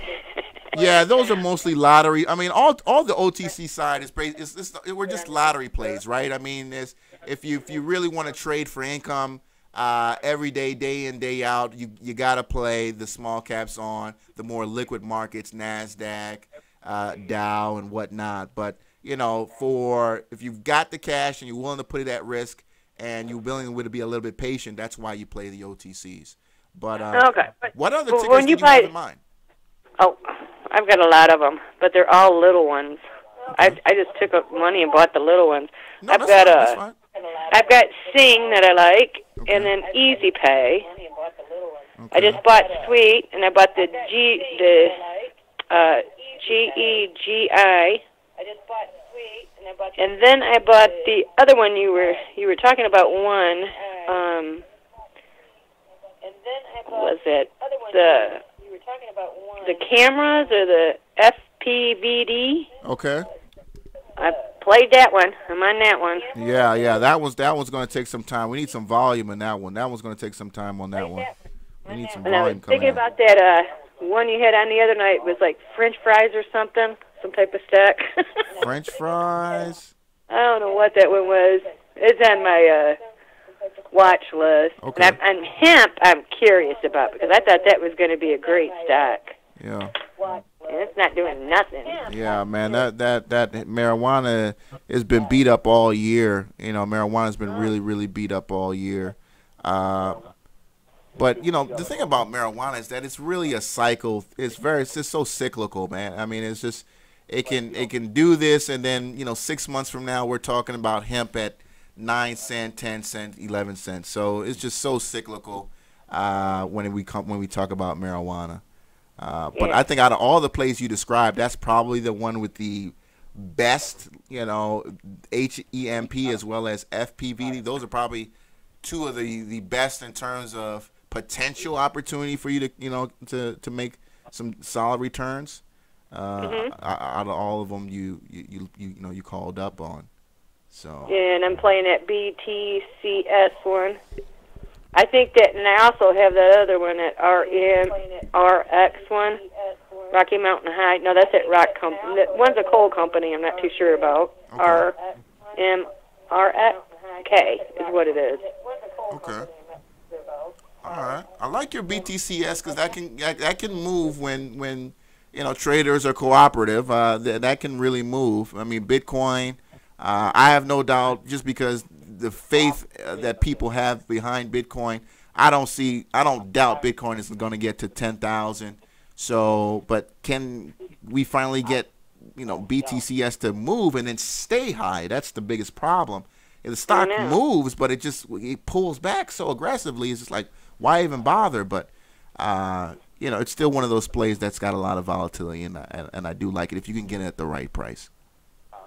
Yeah, those are mostly lottery. I mean, all all the OTC side is. It's, it's, we're just lottery plays, right? I mean, if you if you really want to trade for income, uh, every day, day in day out, you you gotta play the small caps on the more liquid markets, Nasdaq, uh, Dow, and whatnot. But you know, for if you've got the cash and you're willing to put it at risk, and you're willing to be a little bit patient, that's why you play the OTCs. But uh, Okay, but- what other but tickers when you you have in mind? oh, I've got a lot of them, but they're all little ones. I I just took up money and bought the little ones. No, I've got fine, a. I've got Sing that I like, Okay. and then Easy Pay. I just bought Sweet, and I bought the G the uh, G E G I. And then I bought the other one you were you were talking about one. Um, what was it the the cameras or the FPVD? Okay. I played that one. I'm on that one. Yeah, yeah, that was that one's going to take some time. We need some volume in that one. That one's going to take some time on that one. We need some And I was thinking in. about that uh one you had on the other night was like French fries or something, some type of stack. *laughs* French fries. I don't know what that one was. It's on my uh watch list. Okay. And, I'm, and hemp, I'm curious about because I thought that was going to be a great stock, Yeah, and it's not doing nothing. yeah, man. That that that marijuana has been beat up all year. You know, marijuana's been really, really beat up all year. Uh, but you know, the thing about marijuana is that it's really a cycle. It's very, it's just so cyclical, man. I mean, it's just it can it can do this, and then you know, six months from now, we're talking about hemp at nine cent, ten cent, eleven cents. So it's just so cyclical uh, when we come when we talk about marijuana. Uh, but Yeah. I think out of all the plays you described, that's probably the one with the best, you know, HEMP as well as FPVD. Those are probably two of the, the best in terms of potential opportunity for you to, you know, to, to make some solid returns. Uh, Mm-hmm. Out of all of them, you you, you you know you called up on. So And I'm playing that BTCS one. I think that, and I also have that other one, at RMRX one, Rocky Mountain High. No, that's at Rock Company. That one's a coal company. I'm not too sure about. Okay. RMRXK is what it is. Okay. All right. I like your BTCS because that can that, that can move when when you know traders are cooperative. Uh, that that can really move. I mean, Bitcoin. Uh, I have no doubt just because the faith uh, that people have behind Bitcoin. I don't see. I don't doubt Bitcoin is going to get to ten thousand. So, but can we finally get you know BTCS to move and then stay high? That's the biggest problem. If the stock moves, but it just it pulls back so aggressively. It's just like why even bother? But uh, you know, it's still one of those plays that's got a lot of volatility, and I, and, and I do like it if you can get it at the right price.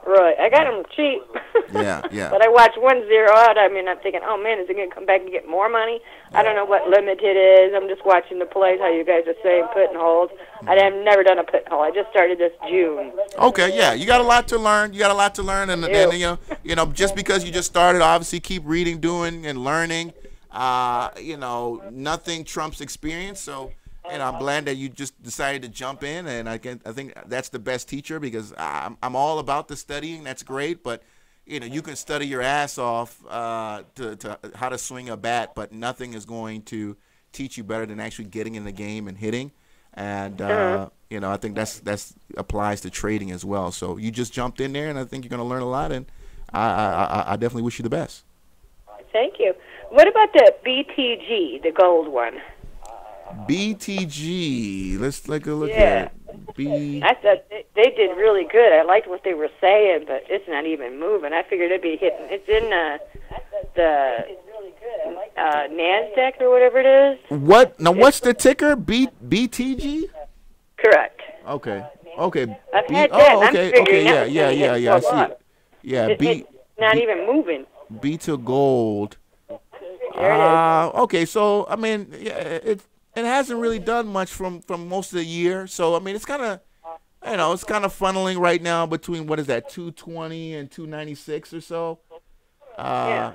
Right. I got them cheap. *laughs* Yeah, yeah. but I watched one zero out. I mean, I'm thinking, oh man, is it going to come back and get more money? I don't know what limit it is. I'm just watching the plays. How you guys are saying put and hold. I have never done a put and hold. I just started this June. Okay, yeah, you got a lot to learn. You got a lot to learn, and then you know, you know, just because you just started, obviously keep reading, doing, and learning. Uh, you know, nothing trumps experience. So, know, I'm glad that you just decided to jump in, and I can, I think that's the best teacher because I'm, I'm all about the studying. That's great, but you know, you can study your ass off uh, to, to how to swing a bat, but nothing is going to teach you better than actually getting in the game and hitting. And uh, you know, I think that's that's applies to trading as well. So you just jumped in there, and I think you're going to learn a lot. And I, I, I- I definitely wish you the best. Thank you. What about the BTG, the gold one? BTG. Let's take a look Yeah. at it. B. I thought they, they did really good. I liked what they were saying, but it's not even moving. I figured it'd be hitting. It's in uh, the uh, Nasdaq or whatever it is. What now? What's the ticker? B BTG. Correct. Okay. Okay. I've B- had that. oh, okay. Okay. Yeah. Yeah. Yeah. Yeah. I see it. Yeah. It, B. it's not B- even moving. B2Gold. There it is. Uh, okay, so I mean, yeah, it it hasn't really done much from from most of the year. So I mean, it's kind of, you know, it's kind of funneling right now between what is that, 220 and 296 or so. Uh, Yeah.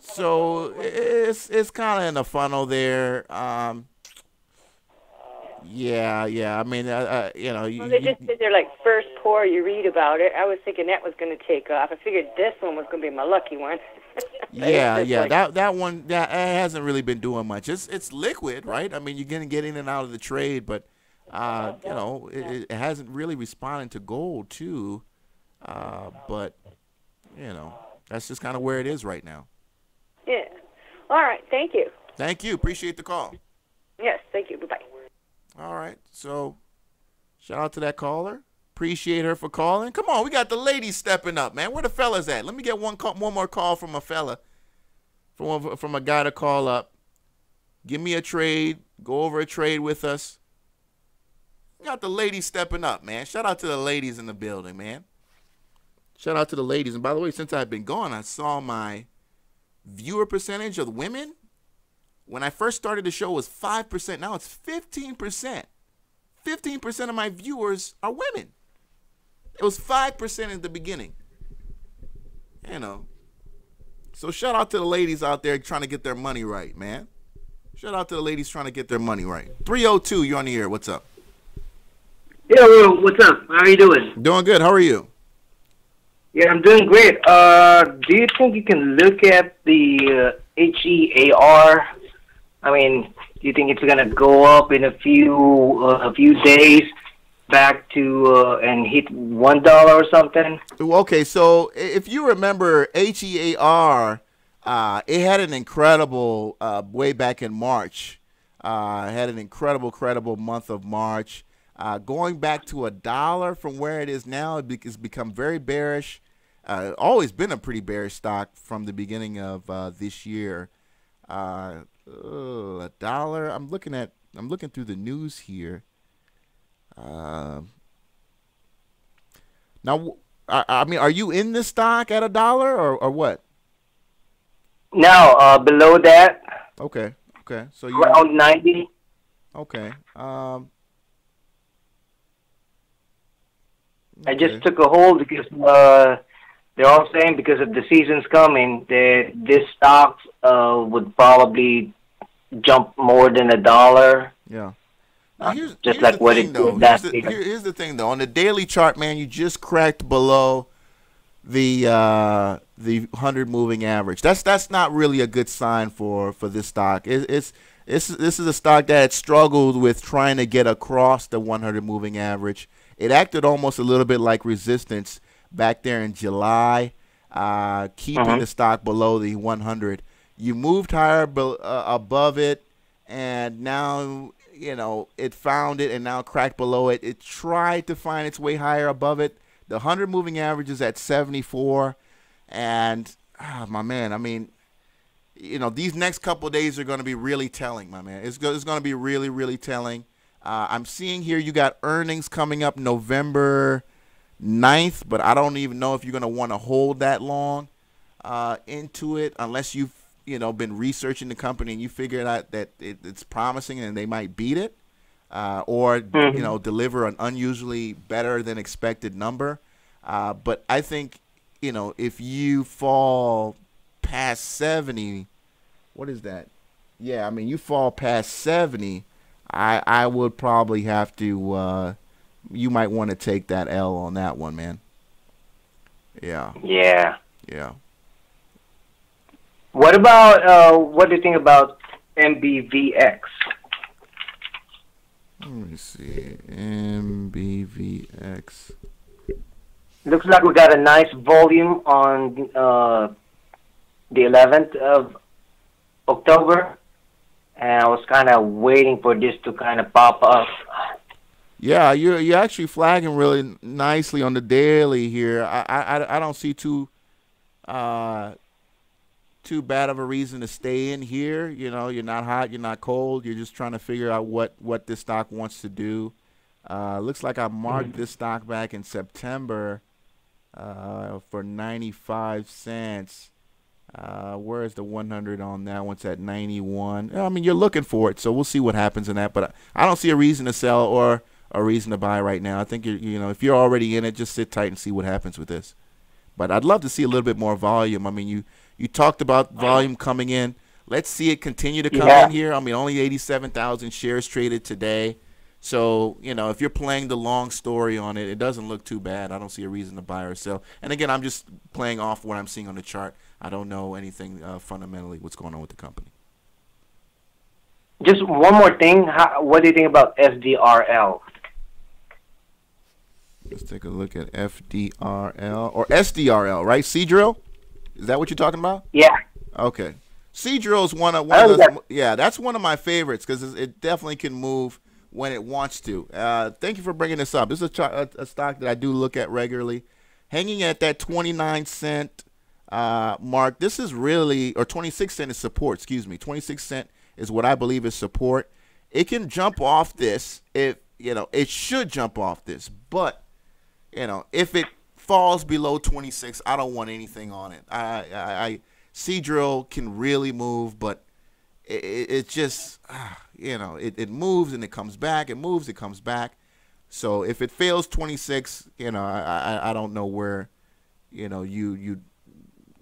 So it's it's kind of in the funnel there. Um, yeah, yeah. I mean, uh, uh, you know, you, Well, they just said they're like first pour. You read about it. I was thinking that was going to take off. I figured this one was going to be my lucky one. *laughs* Yeah, yeah. like- that that one that hasn't really been doing much. It's it's liquid, right? I mean, you're gonna get in and out of the trade, but uh, you know, it, it hasn't really responded to gold too. Uh, but you know, that's just kind of where it is right now. yeah. All right. Thank you. Thank you. Appreciate the call. Yes. Thank you. Bye bye. All right. So, shout out to that caller. Appreciate her for calling. Come on, we got the ladies stepping up, man. Where the fellas at? Let me get one call, one more call from a fella, from from a guy to call up. Give me a trade. Go over a trade with us. Got the ladies stepping up, man. Shout out to the ladies in the building, man. Shout out to the ladies. And by the way, since I've been gone, I saw my viewer percentage of women. When I first started the show, was five percent. Now it's fifteen percent. Fifteen percent of my viewers are women. It was five percent in the beginning. You know. So shout out to the ladies out there trying to get their money right, man. Shout out to the ladies trying to get their money right. 302, you're on the air. What's up? Yeah, what's up? How are you doing? Doing good. How are you? Yeah, I'm doing great. Uh, do you think you can look at the uh, HEAR? I mean, do you think it's gonna go up in a few uh, a few days back to uh, and hit one dollar or something? Okay, so if you remember HEAR, uh, it had an incredible uh, way back in March. Uh, had an incredible, credible month of March. Uh, going back to a dollar from where it is now, it's become very bearish. Always been a pretty bearish stock from the beginning of this year. Uh, a dollar. I'm looking at. I'm looking through the news here. Um now, I mean, are you in this stock at a dollar or, or what? Now, uh, below that, Okay, okay. So you around ninety. okay? Um, I just took a hold because uh, they're all saying because if the season's coming that this stock uh, would probably jump more than a dollar. yeah. Now, here's, Just here's like what thing, it though. did Here's last the, here- here's the thing, though. On the daily chart, man, you just cracked below the uh, the hundred moving average. That's that's not really a good sign for for this stock. It, it's it's this is a stock that had struggled with trying to get across the 100 moving average. It acted almost a little bit like resistance back there in July, uh, keeping Mhm. the stock below the 100. You moved higher be, uh, above it, and now you know it found it and now cracked below it. It tried to find its way higher above it. The 100 moving average is at 74, and ah, my man, I mean, you know, these next couple days are going to be really telling, my man. It's, go- it's going to be really, really telling. Uh, I'm seeing here you got earnings coming up November ninth, but I don't even know if you're going to want to hold that long uh, into it unless you've you know been researching the company and you figured out that it, it's promising and they might beat it, uh, or Mhm. you know deliver an unusually better than expected number. Uh, but I think you know if you fall past seventy, what is that? Yeah, I mean you fall past seventy, I I would probably have to. Uh, you might want to take that L on that one, man. Yeah, Yeah. yeah. What about uh, what do you think about MBVX? Let me see. MBVX. Looks like we got a nice volume on uh, the 11th of October, and I was kind of waiting for this to kind of pop up. Yeah, you're you're actually flagging really nicely on the daily here. I I I don't see too uh too bad of a reason to stay in here. You know, you're not hot, you're not cold. You're just trying to figure out what what this stock wants to do. Uh, looks like I marked this stock back in September uh, for 95 cents. Uh, where is the 100 on that? One's at 91. I mean, you're looking for it, so we'll see what happens in that. But I, I don't see a reason to sell or a reason to buy right now. I think you you know if you're already in it, just sit tight and see what happens with this. But I'd love to see a little bit more volume. I mean, you you talked about volume coming in. Let's see it continue to come Yeah. in here. I mean, only 87,000 shares traded today. So, you know, if you're playing the long story on it, it doesn't look too bad. I don't see a reason to buy or sell. And again, I'm just playing off what I'm seeing on the chart. I don't know anything uh, fundamentally what's going on with the company. Just one more thing. How, what do you think about SDRL? Let's take a look at FDRL or SDRL, right? Seadrill? Is that what you're talking about? Yeah. Okay. Seadrill is one of one of those, that. yeah, that's one of my favorites because it definitely can move when it wants to. Uh, thank you for bringing this up. This is a, a, a stock that I do look at regularly, hanging at that 29 cent uh, mark. This is really or 26 cent is support. Excuse me, 26 cent is what I believe is support. It can jump off this if you know it should jump off this, but you know, if it falls below 26, I don't want anything on it. I, I, I Seadrill can really move, but it, it, it just, ah, you know, it, it moves and it comes back. It moves, it comes back. So if it fails 26, you know, I, I, I don't know where, you know, you, you,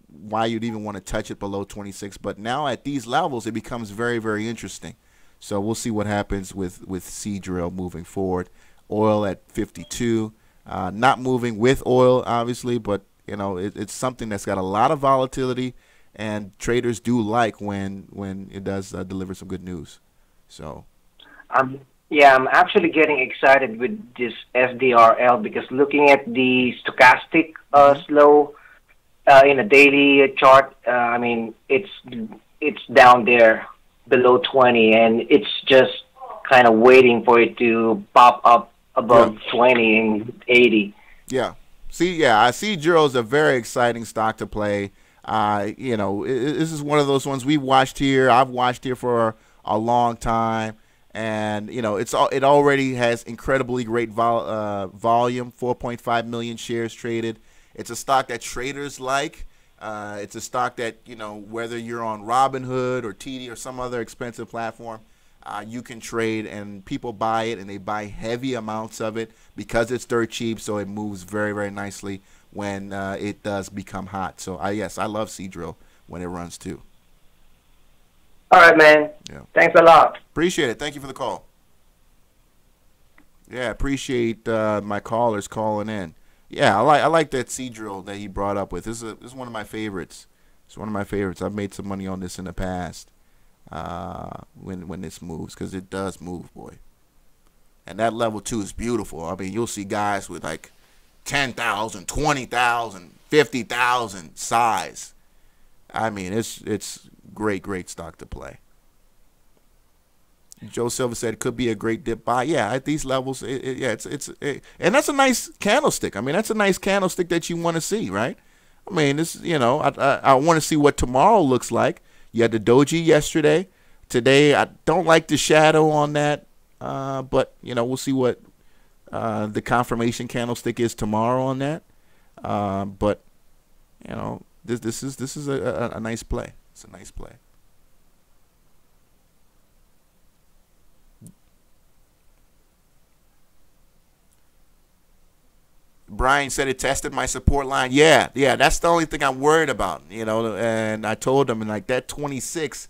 why you'd even want to touch it below 26. But now at these levels, it becomes very, very interesting. So we'll see what happens with with Seadrill moving forward. Oil at 52, uh, not moving with oil, obviously, but you know it, it's something that's got a lot of volatility, and traders do like when when it does uh, deliver some good news. So Um, yeah, I'm actually getting excited with this SDRL because looking at the stochastic uh, slow uh, in a daily chart, uh, I mean it's it's down there below 20, and it's just kind of waiting for it to pop up above 20 and 80. Yeah. See, yeah, I see Giro's a very exciting stock to play. Uh, you know, this is one of those ones we've watched here. I've watched here for a long time, and you know, it's all it already has incredibly great vol- uh, volume. 4.5 million shares traded. It's a stock that traders like. Uh, it's a stock that you know whether you're on Robinhood or TD or some other expensive platform, uh, you can trade and people buy it and they buy heavy amounts of it because it's dirt cheap. So it moves very very nicely when uh, it does become hot. So I yes I love Seadrill when it runs too. All right, man. Yeah. Thanks a lot. Appreciate it. Thank you for the call. Yeah, appreciate uh, my callers calling in. Yeah, I like I like that Seadrill that he brought up with. This is a, this is one of my favorites. It's one of my favorites. I've made some money on this in the past. Uh, when when this moves, because it does move, boy. And that level two is beautiful. I mean, you'll see guys with like 10,000, 20,000, 50,000 size. I mean, it's it's great, great stock to play. Joe Silva said it could be a great dip buy. Yeah, at these levels, it, it, yeah, it's it's it, and that's a nice candlestick. I mean, that's a nice candlestick that you want to see, right? I mean, this you know, I I, I want to see what tomorrow looks like. You had the doji yesterday. Today, I don't like the shadow on that, uh, but you know, we'll see what uh, the confirmation candlestick is tomorrow on that. Uh, but you know, this this is this is a, a, a nice play. It's a nice play. Brian said it tested my support line. Yeah, yeah, that's the only thing I'm worried about, you know. And I told him, and like that 26,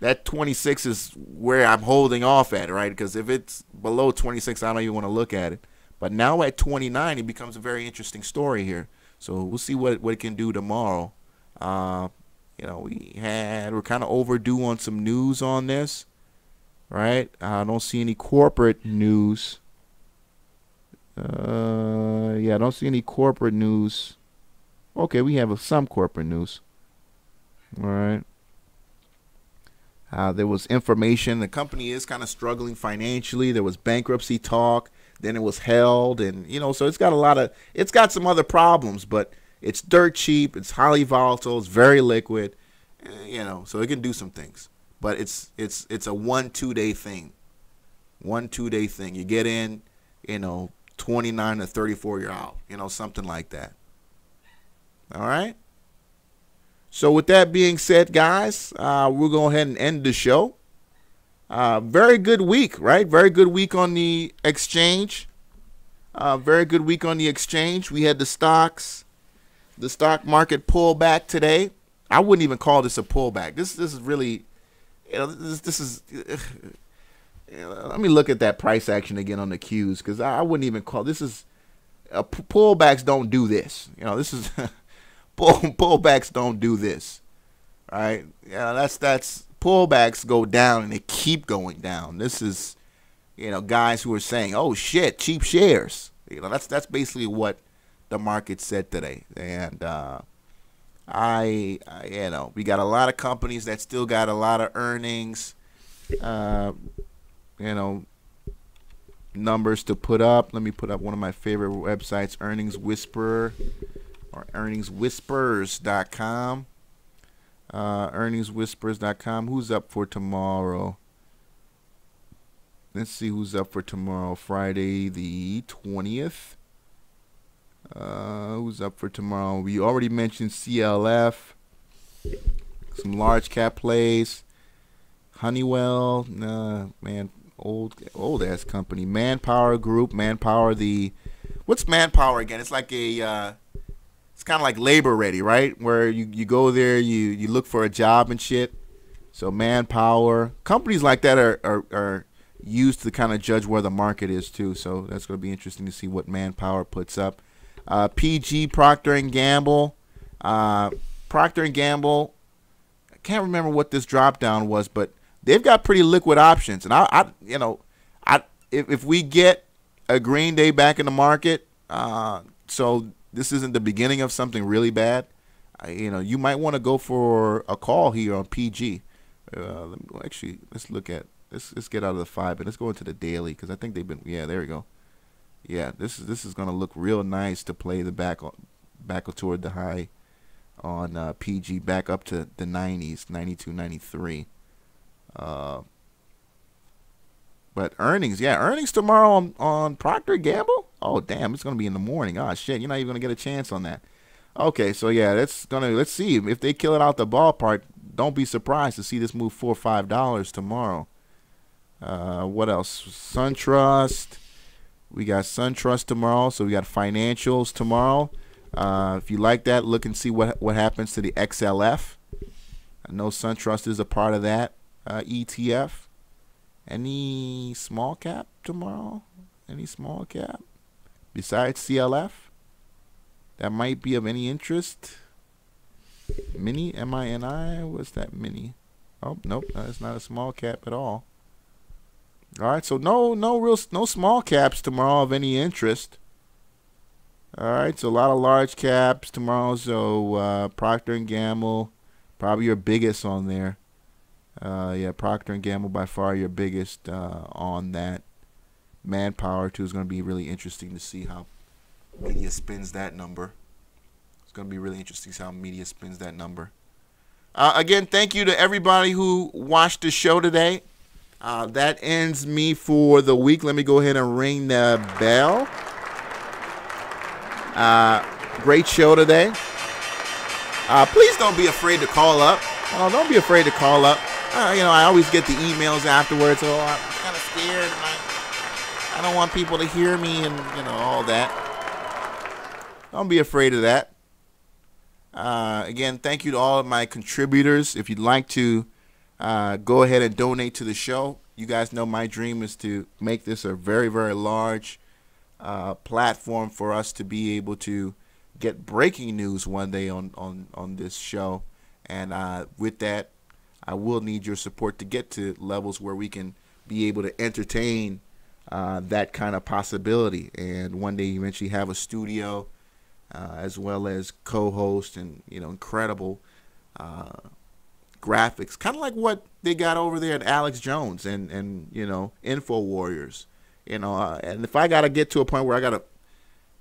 that 26 is where I'm holding off at, right? Because if it's below 26, I don't even want to look at it. But now at 29, it becomes a very interesting story here. So we'll see what what it can do tomorrow. Uh, you know, we had we're kind of overdue on some news on this, right? I don't see any corporate news. Uh, yeah, I don't see any corporate news. Okay, we have some corporate news. All right. Uh, there was information. The company is kind of struggling financially. There was bankruptcy talk. Then it was held, and you know, so it's got a lot of. It's got some other problems, but it's dirt cheap. It's highly volatile. It's very liquid. Eh, you know, so it can do some things. But it's it's it's a one two day thing. One two day thing. You get in, you know, 29 to 34 you're out. You know, something like that. All right. So with that being said, guys, uh, we'll go ahead and end the show. Uh, very good week, right? Very good week on the exchange. Uh, very good week on the exchange. We had the stocks, the stock market pullback today. I wouldn't even call this a pullback. This this is really, you know, this this is. Let me look at that price action again on the cues because I, wouldn't even call this is uh, pullbacks don't do this. You know, this is *laughs* pull pullbacks don't do this. Right? Yeah, that's that's pullbacks go down and they keep going down. This is you know guys who are saying, "Oh shit, cheap shares." You know, that's that's basically what the market said today. And uh, I, I, you know, we got a lot of companies that still got a lot of earnings. Uh, you know, numbers to put up. Let me put up one of my favorite websites, Earnings Whisperer or earningswhispers.com. Uh, earningswhispers.com. Who's up for tomorrow? Let's see who's up for tomorrow, Friday the 20th. Uh, who's up for tomorrow? We already mentioned CLF, some large cap plays. Honeywell, nah, man, old old ass company. Manpower Group, Manpower. The what's Manpower again? It's like a uh, it's kind of like labor ready, right? Where you, you go there, you you look for a job and shit. So Manpower companies like that are are, are used to kind of judge where the market is too. So that's going to be interesting to see what Manpower puts up. Uh, PG Procter and Gamble, uh, Procter and Gamble. I can't remember what this drop down was, but they've got pretty liquid options. And I, I you know, I if, if we get a Green Day back in the market, uh, so this isn't the beginning of something really bad. I, you know, you might want to go for a call here on PG. Uh, let me, well, actually, let's look at let's let's get out of the five and let's go into the daily because I think they've been yeah there we go. Yeah, this is this is gonna look real nice to play the back back toward the high on uh, PG back up to the 90s, 92, 93. Uh, but earnings, yeah, earnings tomorrow on, on Procter Gamble. Oh damn, it's gonna be in the morning. Oh shit, you're not even gonna get a chance on that. Okay, so yeah, that's gonna let's see if they kill it out the ballpark. Don't be surprised to see this move four or five dollars tomorrow. Uh, what else? SunTrust. We got SunTrust tomorrow, so we got financials tomorrow. Uh, if you like that, look and see what what happens to the XLF. I know SunTrust is a part of that uh, ETF. Any small cap tomorrow? Any small cap besides CLF that might be of any interest? Mini M I N I. What's that mini? Oh nope, that's not a small cap at all. All right, so no no real no small caps tomorrow of any interest. All right, so a lot of large caps tomorrow. So uh, Procter and Gamble, probably your biggest on there. Uh, yeah, Procter and Gamble by far your biggest uh, on that. Manpower too is going to be really interesting to see how media spins that number. It's going to be really interesting to see how media spins that number. Uh, again, thank you to everybody who watched the show today. Uh, that ends me for the week. Let me go ahead and ring the bell. Uh, great show today. Uh, please don't be afraid to call up. Uh, don't be afraid to call up. Uh, you know, I always get the emails afterwards. Oh, I'm kind of scared. I, I don't want people to hear me and, you know, all that. Don't be afraid of that. Uh, again, thank you to all of my contributors. If you'd like to uh, go ahead and donate to the show, you guys know my dream is to make this a very, very large uh, platform for us to be able to get breaking news one day on, on, on this show. And uh, with that, I will need your support to get to levels where we can be able to entertain uh, that kind of possibility. And one day eventually have a studio uh, as well as co-host and you know incredible uh, graphics, kind of like what they got over there at Alex Jones and and you know Info Warriors, you know. Uh, and if I gotta get to a point where I gotta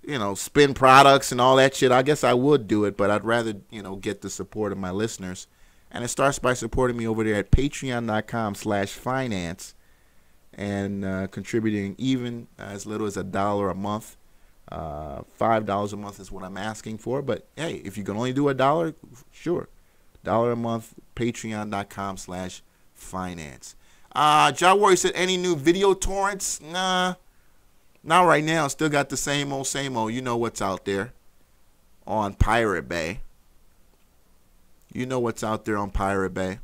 you know spin products and all that shit, I guess I would do it, but I'd rather you know get the support of my listeners. And it starts by supporting me over there at patreon.com slash finance and uh, contributing even as little as a dollar a month uh, Five dollars a month is what I'm asking for. But hey, if you can only do a dollar, sure, dollar a month. Patreon.com slash finance. Uh, John Warrior said, any new video torrents? Nah, not right now. Still got the same old, same old. You know what's out there on Pirate Bay. You know what's out there on Pirate Bay.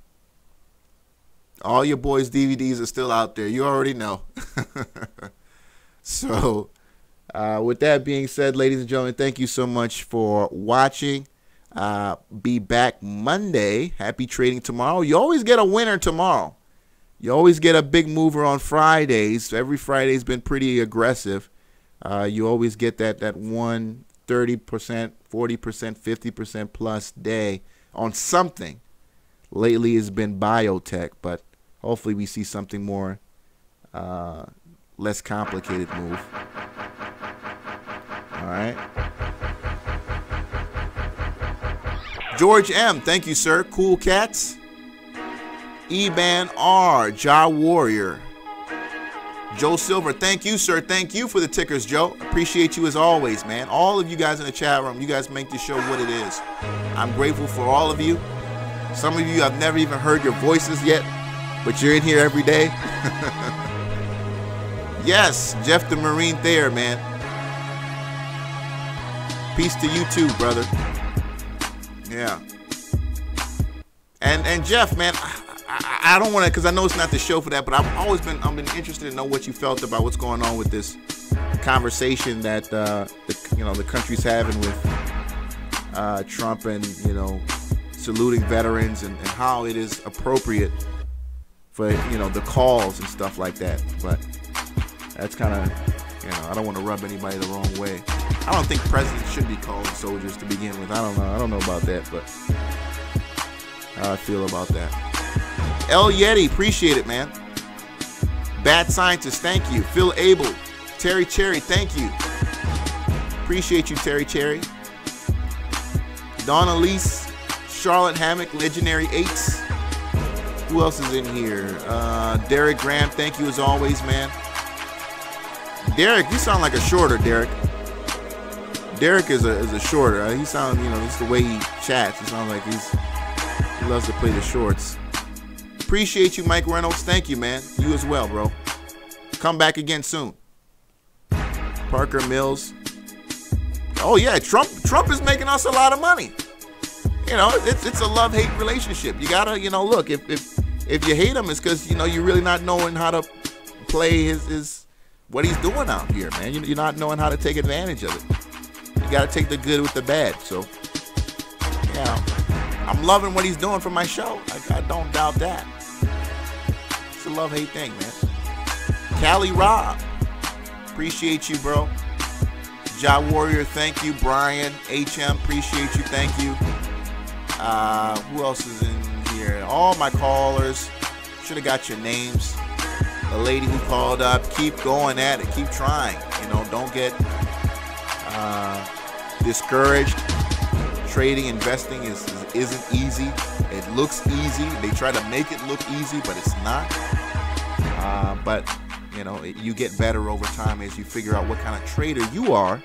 All your boys' DVDs are still out there. You already know. *laughs* so uh, with that being said, ladies and gentlemen, thank you so much for watching. Uh, be back Monday. Happy trading tomorrow. You always get a winner tomorrow. You always get a big mover on Fridays. Every Friday's been pretty aggressive. Uh, you always get that that one 30%, 40%, 50% plus day on something. Lately, it's been biotech, but hopefully, we see something more uh, less complicated move. All right. George M. Thank you, sir. Cool Cats. Eban R. Ja Warrior. Joe Silver, thank you, sir. Thank you for the tickers, Joe. Appreciate you as always, man. All of you guys in the chat room, you guys make this show what it is. I'm grateful for all of you. Some of you I've never even heard your voices yet, but you're in here every day. *laughs* yes, Jeff the Marine Thayer, man. Peace to you too, brother. Yeah. And and Jeff, man, I, I don't want to because I know it's not the show for that, but I've always been I've been interested to know what you felt about what's going on with this conversation that uh, the you know the country's having with uh, Trump and you know saluting veterans and, and how it is appropriate for you know the calls and stuff like that. But that's kind of you know I don't want to rub anybody the wrong way. I don't think presidents should be called soldiers to begin with. I don't know. I don't know about that, but how I feel about that. El Yeti, appreciate it, man. Bad Scientist, thank you. Phil Abel, Terry Cherry, thank you. Appreciate you, Terry Cherry. Donna Elise, Charlotte Hammock, Legendary Eights. Who else is in here? Uh, Derek Graham, thank you as always, man. Derek, you sound like a shorter, Derek. Derek is a is a shorter. Uh, he sounds, you know, just the way he chats. He sounds like he's he loves to play the shorts. Appreciate you, Mike Reynolds. Thank you, man. You as well, bro. Come back again soon. Parker Mills. Oh yeah, Trump Trump is making us a lot of money. You know, it's it's a love hate relationship. You gotta, you know, look if if if you hate him, it's because you know you're really not knowing how to play his his what he's doing out here, man. You're not knowing how to take advantage of it You got to take the good with the bad. So, yeah, I'm loving what he's doing for my show. I, I don't doubt that. It's a love hate thing, man. Cali Rob, appreciate you, bro. Ja Warrior, thank you. Brian HM, appreciate you, thank you. Uh, who else is in here? All my callers. Should have got your names. The lady who called up, keep going at it, keep trying. You know, don't get uh, discouraged. Trading, investing is, isn't easy. It looks easy. They try to make it look easy, but it's not. Uh, but you know, you get better over time as you figure out what kind of trader you are,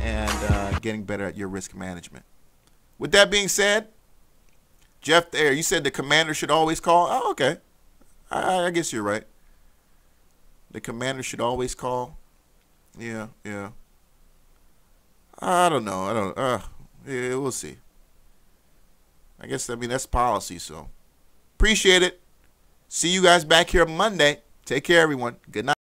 and uh, getting better at your risk management. With that being said, Jeff, there you said the commander should always call. Oh, okay. I, I guess you're right. The commander should always call. Yeah, yeah. I don't know. I don't. Uh, yeah, we'll see. I guess I mean that's policy. So appreciate it. See you guys back here Monday. Take care, everyone. Good night.